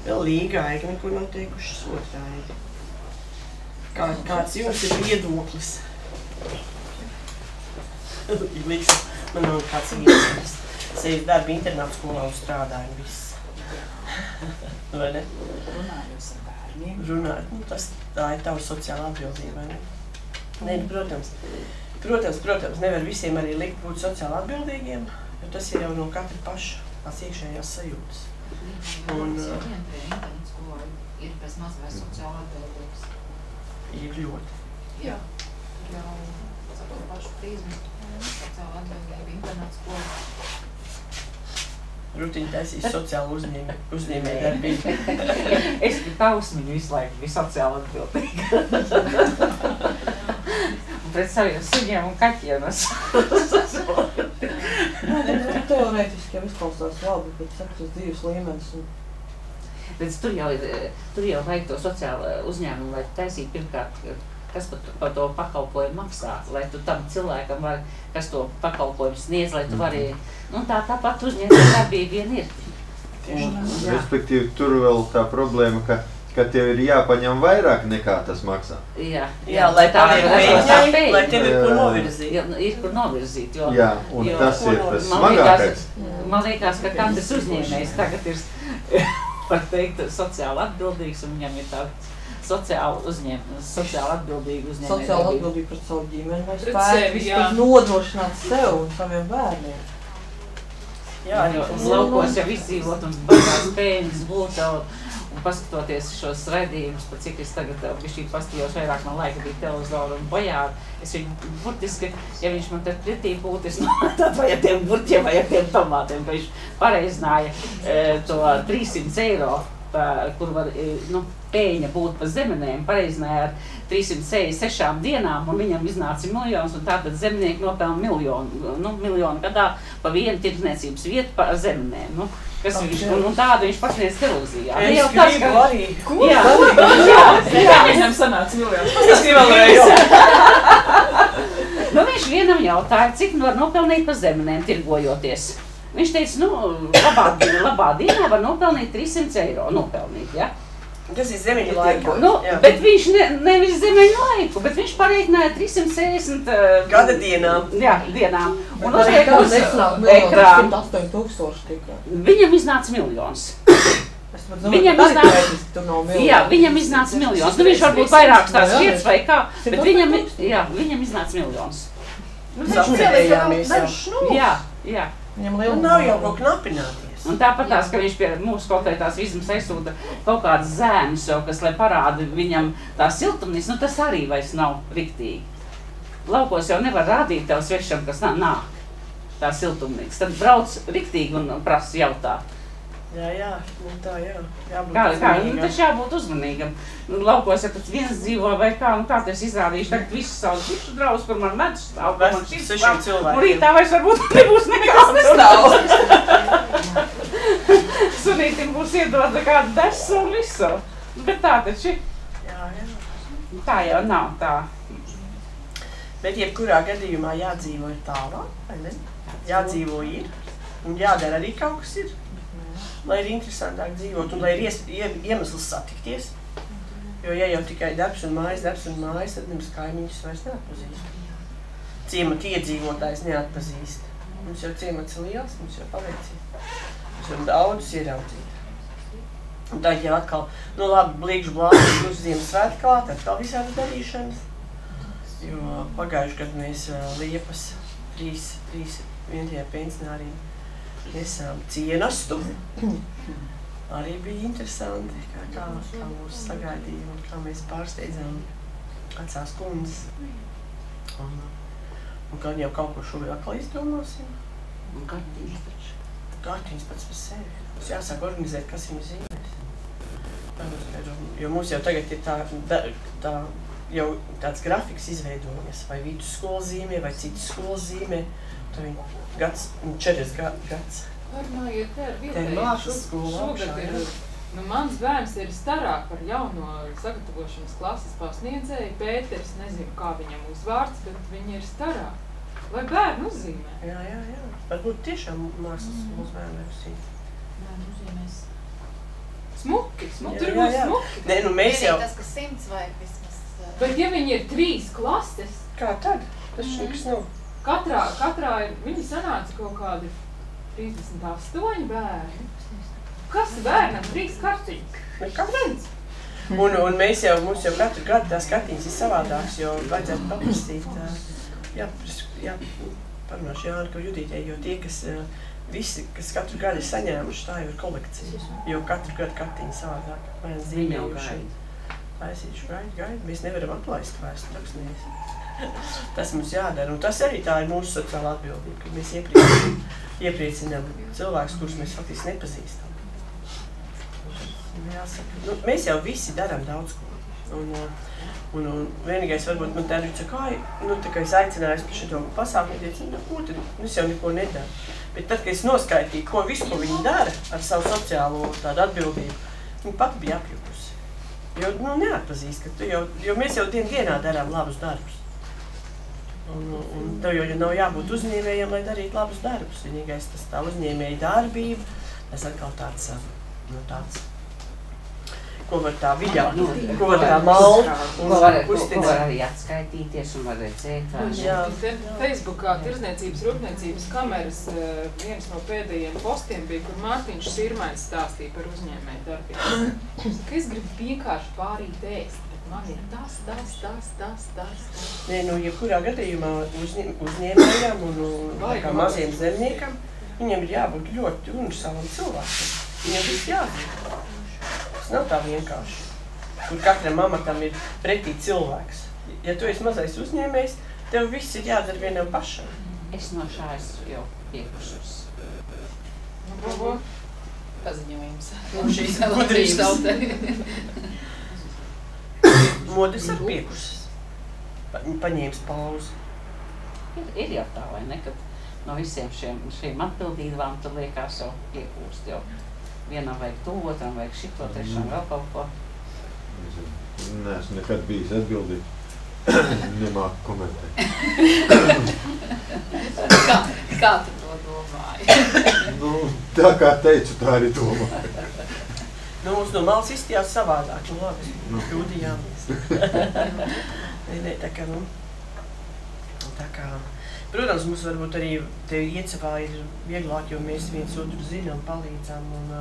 Vēl līgāji, neko nav teikuši sotāji. Kā, kāds jums ir viedoklis? *laughs* Liks, man nav kāds viedoklis. Sejas darba internāta skolā un strādāju viss. *laughs* Vai ne?
Runājot ar bērniem.
runāt. Nu, tas, tā ir tava sociāla atbildība. vai Ne? Nē, nu, protams, protams, protams, nevar visiem arī likt būt sociāli atbildīgiem, jo tas ir jau no katra paša tās iekšējās sajūtas. Un, uh,
ir bez maz vai sociāli atbildīgs.
Ir ļoti.
Jā. Jau ar to pašu prizmu. Sociāli atbildība, internets skola.
Rutiņa taisīs sociālu uzņēmē, uzņēmēju darbību. *laughs*
Es biju tausmiņu visu laiku, biju sociāli atbildīga. *laughs* Un pret saviem suņiem un kaķiem es *laughs*
Teorētiski jau izklausās labi, bet tas dzīves līmenis. Un...
Bet tur jau ir, eh, tur jau vajag to sociālo uzņēmumu, lai taisītu pirmkārt, kas par, to- par to pakalpojumu maksā, lai tu tam cilvēkam var, kas to pakalpojumu sniedz, lai tu vari, nu tā tāpat uzņēmuma darbība vien ir. Un.
Respektīvi, tur vēl tā problēma, ka, ka tev ir jāpaņem vairāk nekā tas maksā.
Jā,
Jā, lai tā ir
pēļņa.
lai tev ir
Jā.
novirzīt.
Jā, ir kur novirzīt, jo,
Jā, un
jo-
tas ir tas smagākais.
man liekas, ka katrs uzņēmējs tagad ir, *laughs* var teikt, sociāli atbildīgs un viņam ir tāds sociāli uzņēm, sociāli atbildīgi uzņēmēji.
Sociāla atbildība pret savu ģimeni vai spēju vispār nodrošināt sev un saviem bērniem.
Jā,
jo laukos jau izdzīvot un baigās pēļņas būt un, paskatoties šos redzījumus, pa cik es tagad bišķī pastījos vairāk man laika bija televizoru un bojāru, es viņu burtiski, ja viņš man te pretī būtu, es no tad vai ar tiem burķiem vai ar tiem tomātiem, ka viņš pareizināja e, to 300 eiro, pa, kur var, e, nu, pēļņa būt pa zemenēm, pareizināja ar 366 dienām, un viņam iznāca miljons, un tātad zemnieki nopelna miljonu, nu, miljonu gadā pa vienu tirdzniecības vietu par zemenēm. Nu, kas viņš, un, un tādu viņš pasniedz televīzijā.
Es
jau tas, ka-
arī.
Jā, jā, jā.
Viņam sanāca miljons.
Paskatī vēlreiz. *laughs*
Nu, viņš vienam jautāja, cik nu var nopelnīt pa zemenēm tirgojoties. Viņš teica, nu, labā, labā dienā var nopelnīt 300 eiro. Nopelnīt, ja?
Tas ir zemiņu laikā.
Nu,
Jā.
bet viņš ne, nevis zemeņu laiku, bet viņš pareiķināja 360 uh,
Gada dienām.
Jā, dienām. Un uzliek uz ekrāna.
108 tūkstoši tikai.
Viņam iznāca miljons. Viņam iznāca-
teorētiski tur nav miljonu.
Jā, viņam iznāca miljons. Nu, viņš varbūt vairākas tās vietas vai kā, bet
108
viņam, jā, viņam iznāca miljons.
Nu,
Mēs apcerējāmies jau.
Nu,
Jā, jā.
Viņam
Nu,
liela
nav jau ko knapināties.
Un tāpat tās, ka viņš pie mūsu kaut kādās izmas aizsūta kaut kādas zēnas, jau, kas, lai parāda viņam tā siltumnīca, nu tas arī vairs nav riktīgi. Laukos jau nevar rādīt tev svešam, kas nā, nāk tā siltumnīca. Tad brauc riktīgi un prasa jautāt.
Jā, jā, nu tā jā. Jābūt
Kā, kā, nu,
uzmanīgam.
taču jābūt uzmanīgam. Nu, laukos, ja pats viens dzīvo vai kā, nu kā tas izrādīšu, tagad visu savu šišu draus, kur man medus stāv, kur man šis stāv. Un rītā vairs varbūt *laughs* nebūs nekas Sunītim būs iedota kāda desa un visu. Bet tā taču, tā jau nav tā.
Bet jebkurā gadījumā jādzīvo ir tālāk, vai ne? Jādzīvo ir. Un jādara arī kaut kas ir. lai ir interesantāk dzīvot un lai ir ies, ie, iemesls satikties. Jo, ja jau tikai darbs un mājas, darbs un mājas, tad nemaz kaimiņus vairs neatpazīst. Ciemata iedzīvotājs neatpazīst. Mums jau ciemats ir liels, mums jau paveicīt. Mēs varam daudzus ieraudzīt. Jau atkal, nu labi, blīkšu blāzi, *coughs* būs Ziemassvētku klāt, atkal visādas darīšanas. Jo pagājuši gadu mēs Liepas trīs, trīs vientie pensionāriem nesām cienastu. *coughs* Arī bija interesanti, kā, kā, kā mūs sagaidīja un kā mēs pārsteidzām vecās kundzes. Un, un gan jau kaut ko šobrīd atkal izdomāsim.
Un kartiņš taču.
Kārtiņas pats par sevi. Mums jāsāk organizēt, kas viņu zīmēs. Jo mums jau tagad ir tā, tā jau tāds grafiks izveidojies, vai vidusskolas zīmē, vai citas skolas zīmē. Tad viņi gads, četras gads.
Parunājiet te ar
ir skola
Šogad ir, nu, mans bērns ir starāk par jauno sagatavošanas klases pasniedzēju. Pēters, nezinu, kā viņam uzvārds, bet viņi ir starāk. Lai bērni uzzīmē.
Jā, jā, jā. Varbūt tiešām skolas bērni uzsīt.
Bērnu uzzīmēs.
Smuki, smuki, tur būs smuki.
Nē, nu mēs jau.
Tas, kas simts vajag vismaz. uh,
Bet ja viņi ir trīs klases,
Kā tad? Tas šuks nav.
katrā, katrā ir, viņi sanāca kaut kādi 38 bērni. Kas bērnam trīs kartiņas?
Kāpēc? Un, un mēs jau, mums jau katru gadu tās kartiņas ir savādākas, jo vajadzētu paprasīt, ā, jā, parunāšu Jāni, ka Judītē, jo tie, kas ā, visi, kas katru gadu ir saņēmuši, tā jau ir kolekcija, jo katru gadu kartiņa savādāk, vai zīmējuši. Taisīšu gaidu, gaidu, mēs nevaram atlaist vēsturrakstnieks. *laughs* Tas mums jādara, un tas arī tā ir mūsu sociāla atbildība, ka mēs iepriecinām, iepriecinām cilvēkus, kurus mēs faktiski nepazīstam. Jāsaka, nu, mēs jau visi darām daudz ko. Un, uh, un, un vienīgais, varbūt man tā ir, kā, nu, tā kā es aicināju par šo pasākumu, teicu, nu, ko tad, es jau neko nedaru. Bet tad, kad es noskaitīju, ko visu, ko viņi dara ar savu sociālo tādu atbildību, viņa pat bija apjukusi. Jo, nu, neatpazīst, ka tu jau, jo mēs jau dien dienā darām labus darbus. Un, un tev jau nav jābūt uzņēmējiem, lai darītu labus darbus. Vienīgais tas tā uzņēmēja darbība, tas atkal tāds, nu, tāds ko var tā viļā, ko var tā malt un
Ko var, ko, ko var arī atskaitīties un var redzēt.
Jā.
Te Facebookā tirzniecības rūpniecības kameras eh, viens no pēdējiem postiem bija, kur Mārtiņš Sirmais stāstīja par uzņēmēju darbību. Saka, Es gribu vienkārši pārīt ēst, bet man ir tas, tas, tas, tas, tas.
Nē, nu, jebkurā gadījumā uzņem, uzņēmējam un, un kā maziem zemniekam, viņam ir jābūt ļoti universālam cilvēkam. Viņam viss jādara. Tas nav tā vienkārši. Kur katram amatam ir pretī cilvēks. Ja tu esi mazais uzņēmējs, tev viss ir jādara vienam pašam.
Es no šā esmu jau piekušus.
Nu, ko, ko?
Paziņojums.
Un šīs *laughs*
Latvijas
gudrības
tautai.
modes ir piekušas. Pa, paņēmis pauzi.
Ir, ir jau tā, vai ne, kad no visiem šiem, šīm atbildībām tad liekas jau piekūst jau. Vienam vajag to, otram vajag šito, trešam vēl kaut ko.
Es neesmu nekad bijis atbildīgs. *coughs* Nemāku komentēt.
Kā, kā tu to domāji? *laughs*
Nu, tā kā teicu, tā arī domāju.
Nu, mums no malas izstījās savādāk. Nu, labi,
Nu.
kļūdījāmies. *laughs* nē, nē, tā kā, nu, tā kā, protams, mums varbūt arī te iecavā ir vieglāk, jo mēs viens otru zinām, palīdzam un,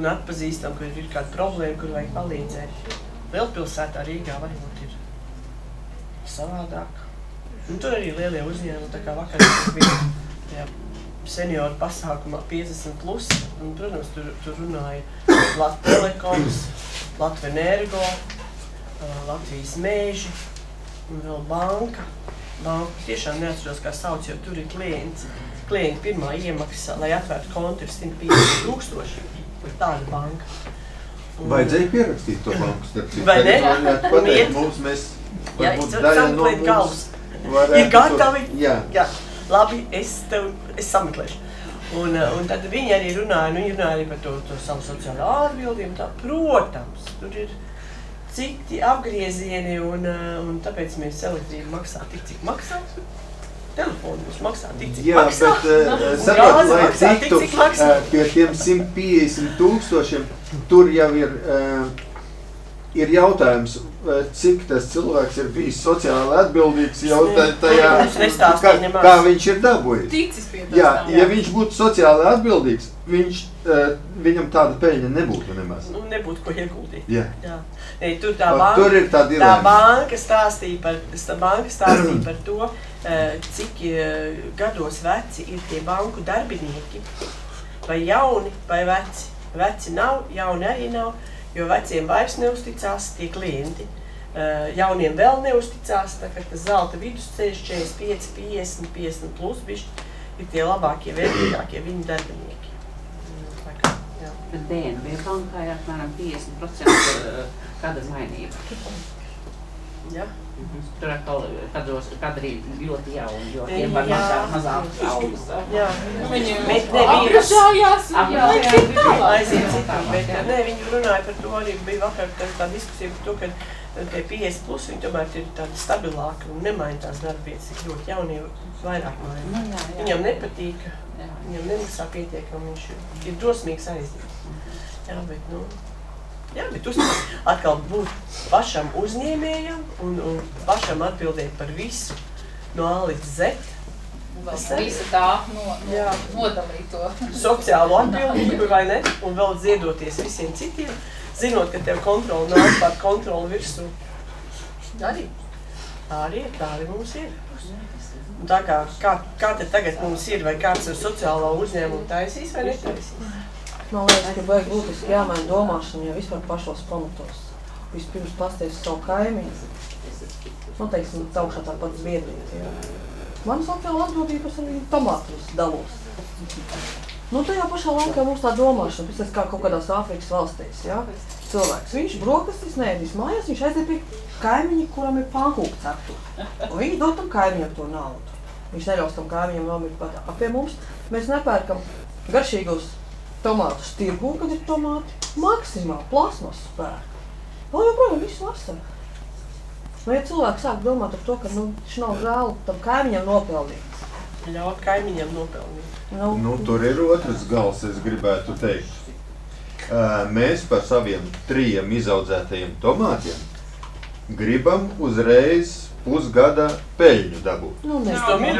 un atpazīstam, ka ir kāda problēma, kur vajag palīdzēt. Lielpilsētā Rīgā varbūt ir savādāk. Un tur arī lielie uzņēmumi, tā kā vakar bija tajā senioru pasākumā 50 plus, un, protams, tur, tur runāja Latvijas telekoms, Latvijas energo, Latvijas mēži un vēl banka. Banka tiešām neatceros, kā sauc, jo tur ir klients. Klienta pirmā iemaksa, lai atvērtu kontu, ir 150 tūkstoši. Ir tāda banka. Un-
Vajadzēja pierakstīt to banku starp citu.
Vai ne?
Pateikt mums, mēs varbūt daļa no mums varētu
Ir gatavi?
Jā.
Jā, labi, es tev es sameklēšu. Un, uh, un tad viņi arī runāja, nu, viņi runāja arī par to, to savu sociālo atbildību. Tā, protams, tur ir citi apgriezieni, un, uh, un tāpēc mēs selektīvi maksājam tik, cik maksā. telefonu jūs maksā tik, cik
Jā,
maksā.
bet uh, saprot, lai
maksā tik,
tiktu
cik maksā.
uh, pie tiem 150 tūkstošiem, tur jau ir, uh, ir jautājums, uh, cik tas cilvēks ir bijis sociāli atbildīgs jau ta- tajā, kā, kā viņš ir dabūjis.
Ticis pie tā.
Jā, ja viņš būtu sociāli atbildīgs, viņš, uh, viņam tāda peļņa nebūtu nemaz.
Nu, nebūtu ko ieguldīt.
Jā.
Jā. Ei, tur tā
O,
banka,
tur ir tā
tā banka stāstīja par, banka stāstīja par to, eh, cik eh, gados veci ir tie banku darbinieki. Vai jauni, vai veci. Veci nav, jauni arī nav, jo veciem vairs neusticās tie klienti. Eh, Jauniem vēl neusticās, tā kā tas zelta vidusceļš 45, 50, 50 plus bišķi ir tie labākie, vērtīgākie viņu darbinieki.
Bet DNB bankā ir apmēram 50% eh, gada mainība.
Ja?
Tur atkal, kados, kad arī ļoti jauni, jo tiem var maksāt mazākas algas.
Jā,
Viņi Apgrozājās, aiziet tālāk.
citur. Bet ne, viņi runāja par to arī bija vakar tā, diskusija par to, ka eh, tie 50 plus viņi tomēr ir tādi stabilāki un nemaina tās darba vietas, cik ļoti jaunie vairāk maina.
Nu.
Viņam nepatīk, viņam nemaksā pietiekami, viņš ir- ir drosmīgs aiziet. Jā, bet, nu, jā, bet uz, atkal būt pašam uzņēmējam un, un pašam atbildēt par visu no A līdz Z.
Vēl visa tā no, no,
Jā.
nodalīt to.
sociālo atbildību, vai ne? Un vēl ziedoties visiem citiem, zinot, ka tev kontroli nāk pār kontroli virsū. Arī. Arī tā arī mums ir. Un tā kā, kā, kā te tagad mums ir, vai kāds ar sociālo uzņēmumu taisīs vai netaisīs?
Man liekas, ka vajag būtiski jāmaina domāšana jau vispār pašos pamatos. Vispirms pasties savu kaimiņu. Nu, teiksim, augšā tāpat Zviedrija. Jā. Man sociāla atbildība es arī tomātus dalos. Nu, tajā pašā laikā mums tā domāšana, tas kā kaut kādās Āfrikas valstīs, jā. Cilvēks, viņš brokastis neēdīs mājās, viņš aiziet pie kaimiņa, kuram ir pankūku ceptu. Un viņi dod tam kaimiņam to naudu. Viņš neļaus tam kaimiņam nomirt pat. Pie mums mēs nepērkam garšīgos tomātus tirgū, kad ir tomāti. Maksimāli plasmas pērk. Vēl joprojām visu vasaru. Nu, ja cilvēks sāk domāt par to, ka nu, viņš nav žēl tam kaimiņam nopelnīt.
Ļaut kaimiņam nopelnīt.
Nu,
Nu, tur ir otrs gals, es gribētu teikt. Mēs par saviem trijiem izaudzētajiem tomātiem gribam uzreiz pusgada peļņu dabūt.
nu,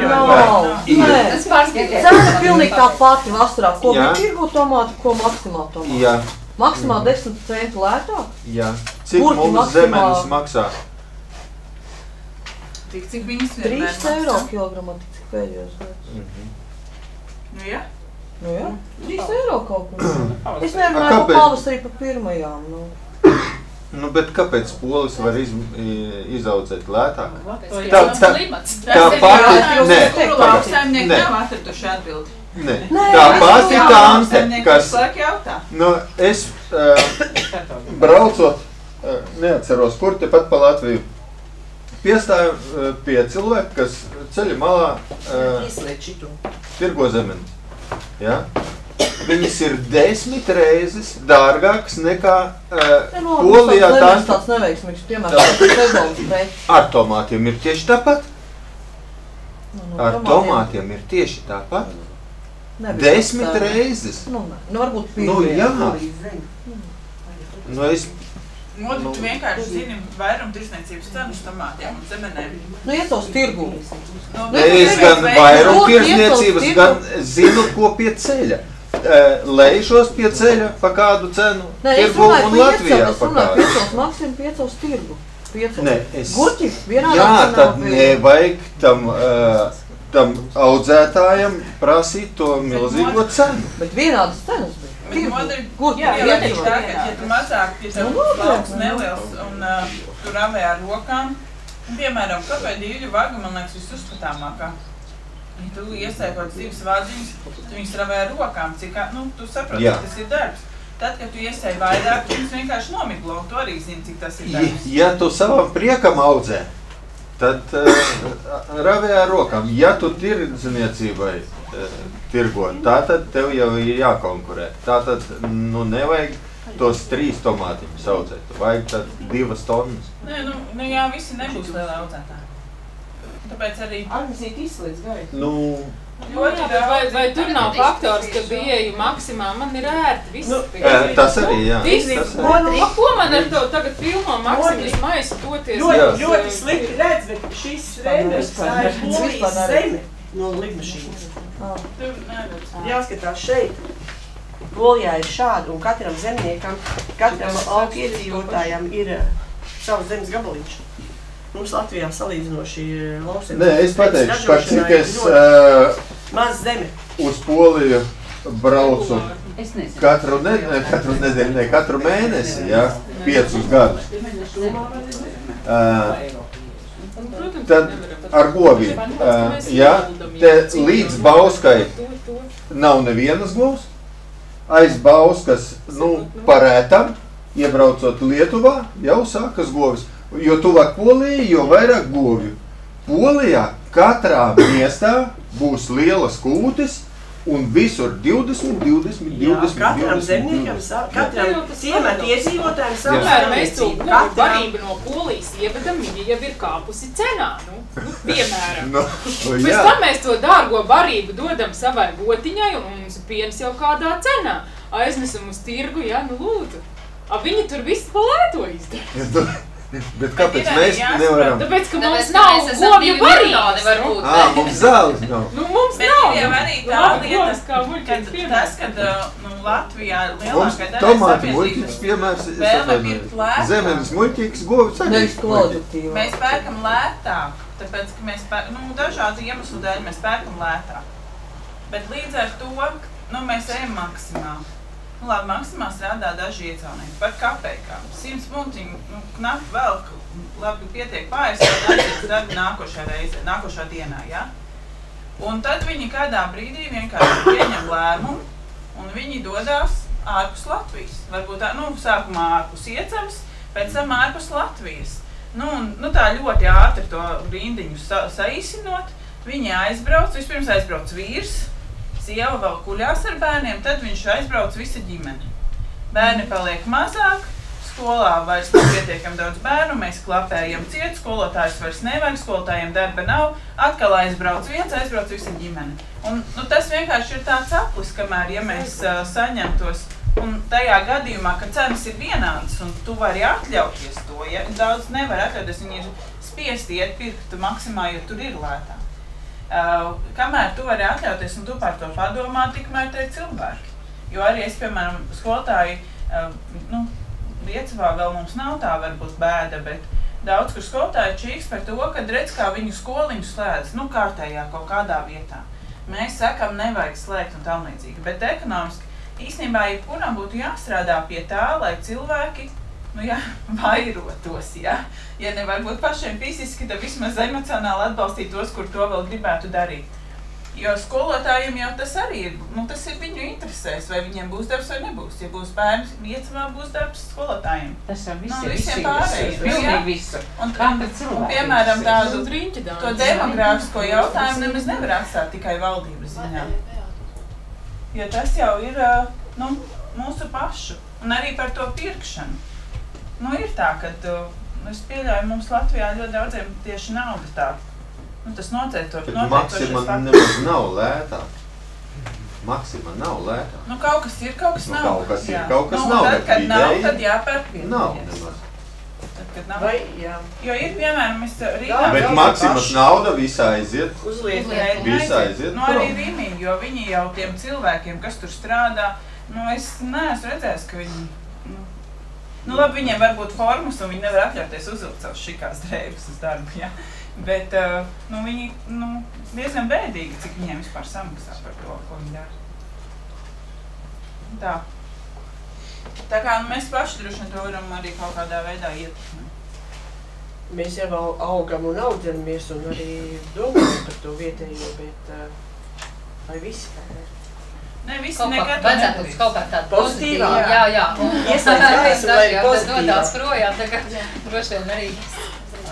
nav.
Ir.
Nē,
Tas pārspīlēs.
cena pilnīgi tā pati vasarā. Ko tirgu tomāti, ko maksimāli tomāti.
Jā,
Maksimāli 10 centu lētāk.
jā. Cik
Gurķi
mums
maksimāli.
zemenes maksā?
Tik cik viņas
3
vienmēr
eiro
maksā.
kilogramā, tik cik pēdējos gados.
Nu, jā.
Nu, jā, 3 eiro kaut kur. *clears throat* Es ka
kāpēc?
pavasarī pa pirmajām. Nu.
Nu, bet kāpēc polis var iz, izaudzēt lētāk?
Tā,
Tā- tā-
klimats.
Tā pati, nē, Nē. Nē,
Nē,
tā pati tante,
Lauksaimnieki
kas, nu, es uh, braucot, uh, neatceros, kur tepat pa Latviju, piestāju uh, pie cilvēka, kas ceļa malā uh, tirgo zemenes. Ja? Viņas ir desmit reizes dārgākas nekā uh,
Nu,
Polijā.
tas
Tās
tāds neveiksmīgs piemērs,
ar tomātiem ir tieši tāpat.
Nu, nu,
Ar
tomātiem
ir tieši tāpat.
nebija
Desmit
tā.
reizes.
Nu, nē. nu, varbūt
Nu,
pirmie.
jā. Nu, es,
Modi,
Nu.
tu vienkārši zini vairumu tirsniecības cenas tomātiem un zemenēm.
Nu, ietos tirgū.
Nu,
Nu,
es gan
ir
vairumu
Kur
tirsniecības, gan zinu, ko pie ceļa. Lēšos pie ceļa pa kādu cenu.
Nē, es runāju
un Latvijā pa
runāju
kādu.
piecos, maksimum piecos tirgu. Piecos.
Nē, es-
Gurķi vienādā
Jā, tad nevajag tam, uh, tam audzētājam prasīt to milzīgo cenu.
Bet vienādas cenas bija.
Jā, jā,
piecos.
tā, ka, ja tu mazāk, ja tev lauks neliels un uh, tu ravē ar rokām, un, piemēram, kāpēc dīļu vaga, man liekas, visuzskatāmākā. Ja tu kādas divas vādziņas, tu viņus ravē ar rokām, cik, nu, tu saproti, ka tas ir darbs. Tad, kad tu iesēji vairāk, tu viņus vienkārši nomiglo, tu arī zini, cik tas ir
Ja,
darbs.
ja tu savam priekam audzē, tad uh, ravē ar rokām. Ja tu tirdzniecībai uh, tirgo, tā tad tev jau ir jākonkurē. Tā tad nu, nevajag tos trīs tomātiņus audzēt. Vajag tad divas tonnas.
Nē, nu, nu jā, visi nebūs lielā audzētāji. Tāpēc arī
Agnēsīt izslēdz gaisu.
Nu,
Nu, jā, bet vai, vai tur nav faktors, ka bieju maksimā man ir ērti viss?
Nu,
ē, tas arī, jā.
Visi,
Tas
ko,
arī.
nu, ko man ar to tagad pilno maksimas maisu doties?
Ļoti, ļoti slikti redz, bet šis rēmers, tā ir polijas zeme no lidmašīnas.
tur neredz.
Jāskatās šeit. Polijā ir šādi, un katram zemniekam, katram lauka iedzīvotājam ir eh, savs zemes gabaliņš. Mums Latvijā salīdzinoši eh, lauksaimniecības
Nē, es pateikšu, par cik es uh,
Maz zeme.
uz Poliju braucu katru, ne, ne, katru nedēļu, ne katru mēnesi, ja, piecus gadus. Uh,
Un, protams,
Tad ar govīm, uh, ja, te līdz Bauskai nav nevienas govs, aiz Bauskas, nu, parētam, iebraucot Lietuvā, jau sākas govis. Jo tuvāk Polijai, jo vairāk govju. Polijā katrā miestā būs lielas kūtis un visur 20, 20, 20,
Jā,
20.
katram zemniekam,
20.
sa-
Jā.
katram ciemata iedzīvotājiem savu
Kamēr mēs to barību no polijas ievedam, viņa jau ir kāpusi cenā. Nu, nu, piemēram. *laughs*
Nu,
Pēc tam mēs to dārgo barību dodam savai gotiņai, un mums piens jau kādā cenā. Aiznesam uz tirgu, jā, nu lūdzu. A, viņi tur visu palēto izdara.
Bet kāpēc
ir arī
mēs
jāsaprot,
nevaram?
Tāpēc, ka
Tāpēc,
mums
ka
nav govju barības.
varbūt.
Ā, mums zāles nav.
Nu, mums
Bet
nav.
jau arī tā
Labi,
lieta,
govs muļķīgs
tas,
piemērs.
kad uh, nu, Latvijā lielākā daļa
tomāti muļķīgs piemērs. Zemenes muļķīgs, govis arī.
Mēs pērkam lētāk, tāpēc, ka mēs pērkam, nu, dažādu iemeslu dēļ mēs pērkam lētāk. Bet līdz ar to, nu, mēs ejam maksimā. Nu, labi, maksimā strādā daži iecaunieki par kapekām. 100 puntiņu, nu, knapi vēl, labi, pietiek aiziet uz darbu nākošā reize, nākošā dienā, ja? Un tad viņi kādā brīdī vienkārši pieņem lēmumu, un viņi dodās ārpus Latvijas. Varbūt tā, nu, sākumā ārpus iecevas, pēc tam ārpus Latvijas. Nu, un, nu, tā ļoti ātri to rindiņu sa saīsinot, viņi aizbrauc, vispirms aizbrauc vīrs, sieva vēl kuļās ar bērniem, tad viņš aizbrauc visa ģimene. Bērni paliek mazāk, skolā vairs nav pietiekami daudz bērnu, mēs klapējam ciet, skolotājs vairs nevajag, skolotājiem darba nav, atkal aizbrauc viens, aizbrauc visa ģimene. Un, nu, tas vienkārši ir tāds aplis, kamēr, ja mēs uh, saņemtos, un tajā gadījumā, kad cenas ir vienādas, un tu vari atļauties to, ja daudz nevar atļauties, viņi ir spiesti iet pirkt maksimā, jo tur ir lētāk. Uh, kamēr tu vari atļauties un tu par to padomā, tikmēr te ir cilvēki. Jo arī es, piemēram, skolotāji, uh, nu, Lietuvā vēl mums nav tā varbūt bēda, bet daudz kur skolotāji čīks par to, kad redz, kā viņu skoliņu slēdz, nu, kārtējā kaut kādā vietā. Mēs sakam, nevajag slēgt un tam līdzīgi, bet ekonomiski īstenībā jebkuram būtu jāstrādā pie tā, lai cilvēki nu, jā, *laughs* vairotos. Jā. Ja ne varbūt pašiem fiziski, tad vismaz emocionāli atbalstīt tos, kur to vēl gribētu darīt. Jo skolotājiem jau tas arī ir, nu, tas ir viņu interesēs, vai viņiem būs darbs vai nebūs. Ja būs bērns, iecamā būs darbs skolotājiem.
Tas jau viss
Nu,
ir
visiem
visi
pārējiem.
Pilnīgi visu.
Un, un, un, piemēram, tādu to demogrāfisko jautājumu nemaz nevar atstāt tikai valdības ziņā. Jo tas jau ir nu, mūsu pašu. Un arī par to pirkšanu. Nu, ir tā, ka es pieļauju, mums Latvijā ļoti daudziem tieši nauda tā. Nu, tas noteikti
Maksima
faktors.
nemaz nav lētāk. Maksima nav lētāk.
Nu, kaut kas ir, kaut kas
Nu,
nav.
kaut kas ir,
Jā.
kaut kas
nu,
nav,
Tad, kad nav,
vidēji
tad jāpērk
Nav
vietējais.
nemaz.
Tad, kad nav.
Vai, jā.
Jo ir, piemēram, es Rīgā...
Jā,
Bet Maksimas nauda visā aiziet.
Uzliek.
Uzliek,
Visi
aiziet. Nu, arī. Rīmī, jo viņi jau tiem cilvēkiem, kas tur strādā, nu, es neesmu redzējis, ka viņi, nu, labi, viņiem var būt formas, un viņi nevar atļauties uzvilkt savus šikās drēbes uz darbu, ja? Bet, uh, nu, viņi, nu, diezgan bēdīgi, cik viņiem vispār samaksā par to, ko viņi dara. Tā. Tā kā nu, mēs paši droši to varam arī kaut kādā veidā ietekmēt.
Mēs jau au- augam un audzinamies un arī domājam par to vietējo, bet uh, vai visi tā ir?
Ne, visi nekad
vajadzētu
nedarīs.
kaut kā tādu
Pozitīvā.
Jā, jā.
Gaisu, lai
jau
pozitīvā.
dodās projām, tā kā droši vien arī,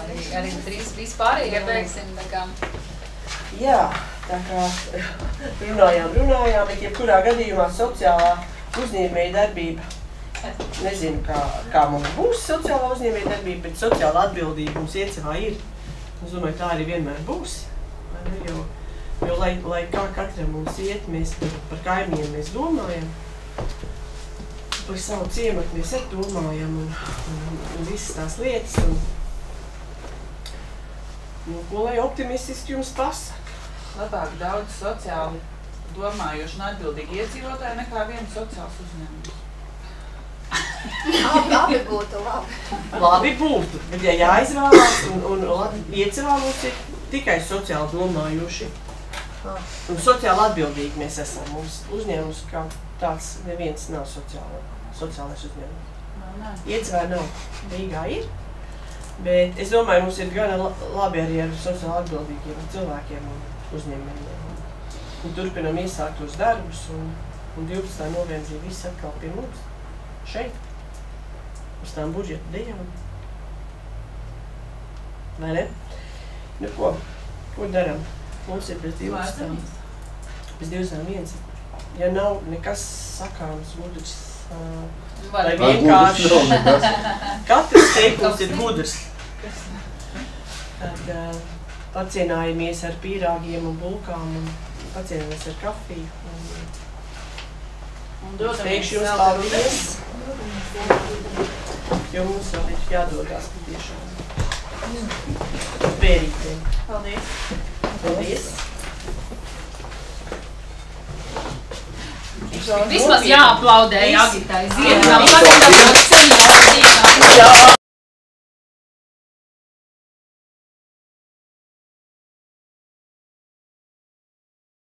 arī, arī trīs vispārējie beigsim, tā kā.
Jā, tā kā runājām, runājām, bet jebkurā gadījumā sociālā uzņēmēja darbība. Nezinu, kā, kā mums būs sociālā uzņēmēja darbība, bet sociāla atbildība mums iecevā ir. Es domāju, tā arī vienmēr būs. vai ne, Jo, jo lai, lai kā katram mums iet, mēs par, par kaimiņiem mēs domājam, par savu ciematu mēs arī domājam un, un, un visas tās lietas. Un, nu, ko lai optimistiski jums pasaka?
Labāk daudz sociāli domājoši un atbildīgi iedzīvotāji nekā viens sociāls uzņēmums.
Abi, abi būtu labi.
Labi būtu, bet ja jāizvēlās un, un labi, iecevā mums ir tikai sociāli domājuši. Un sociāli atbildīgi mēs esam. Mums uzņēmums kā tāds neviens nav sociāli, sociālais uzņēmums. Iecevā nav. Rīgā ir. Bet es domāju, mums ir gana la- labi arī ar sociāli atbildīgiem cilvēkiem un uzņēmējiem. Un turpinam iesāktos darbus un, un 12. novembrī viss atkal pie mums. Šeit. Uz tām budžeta dienām. Vai ne? Nu ko? Ko darām? Mums ir bez 12. Bez 21. Ja nav nekas sakāms, gudrs, ā, vai
Var-
vienkārši *laughs* katrs teikums ir gudrs. Tad uh, pacienājamies ar pīrāgiem un bulkām un pacienājamies ar kafiju. Un,
Un
teikšu jums paldies, jo mums vēl ir jādodās tiešām. Pērītē.
Paldies.
Paldies.
Vismaz jāaplaudē Agitai Ziedam. Jā.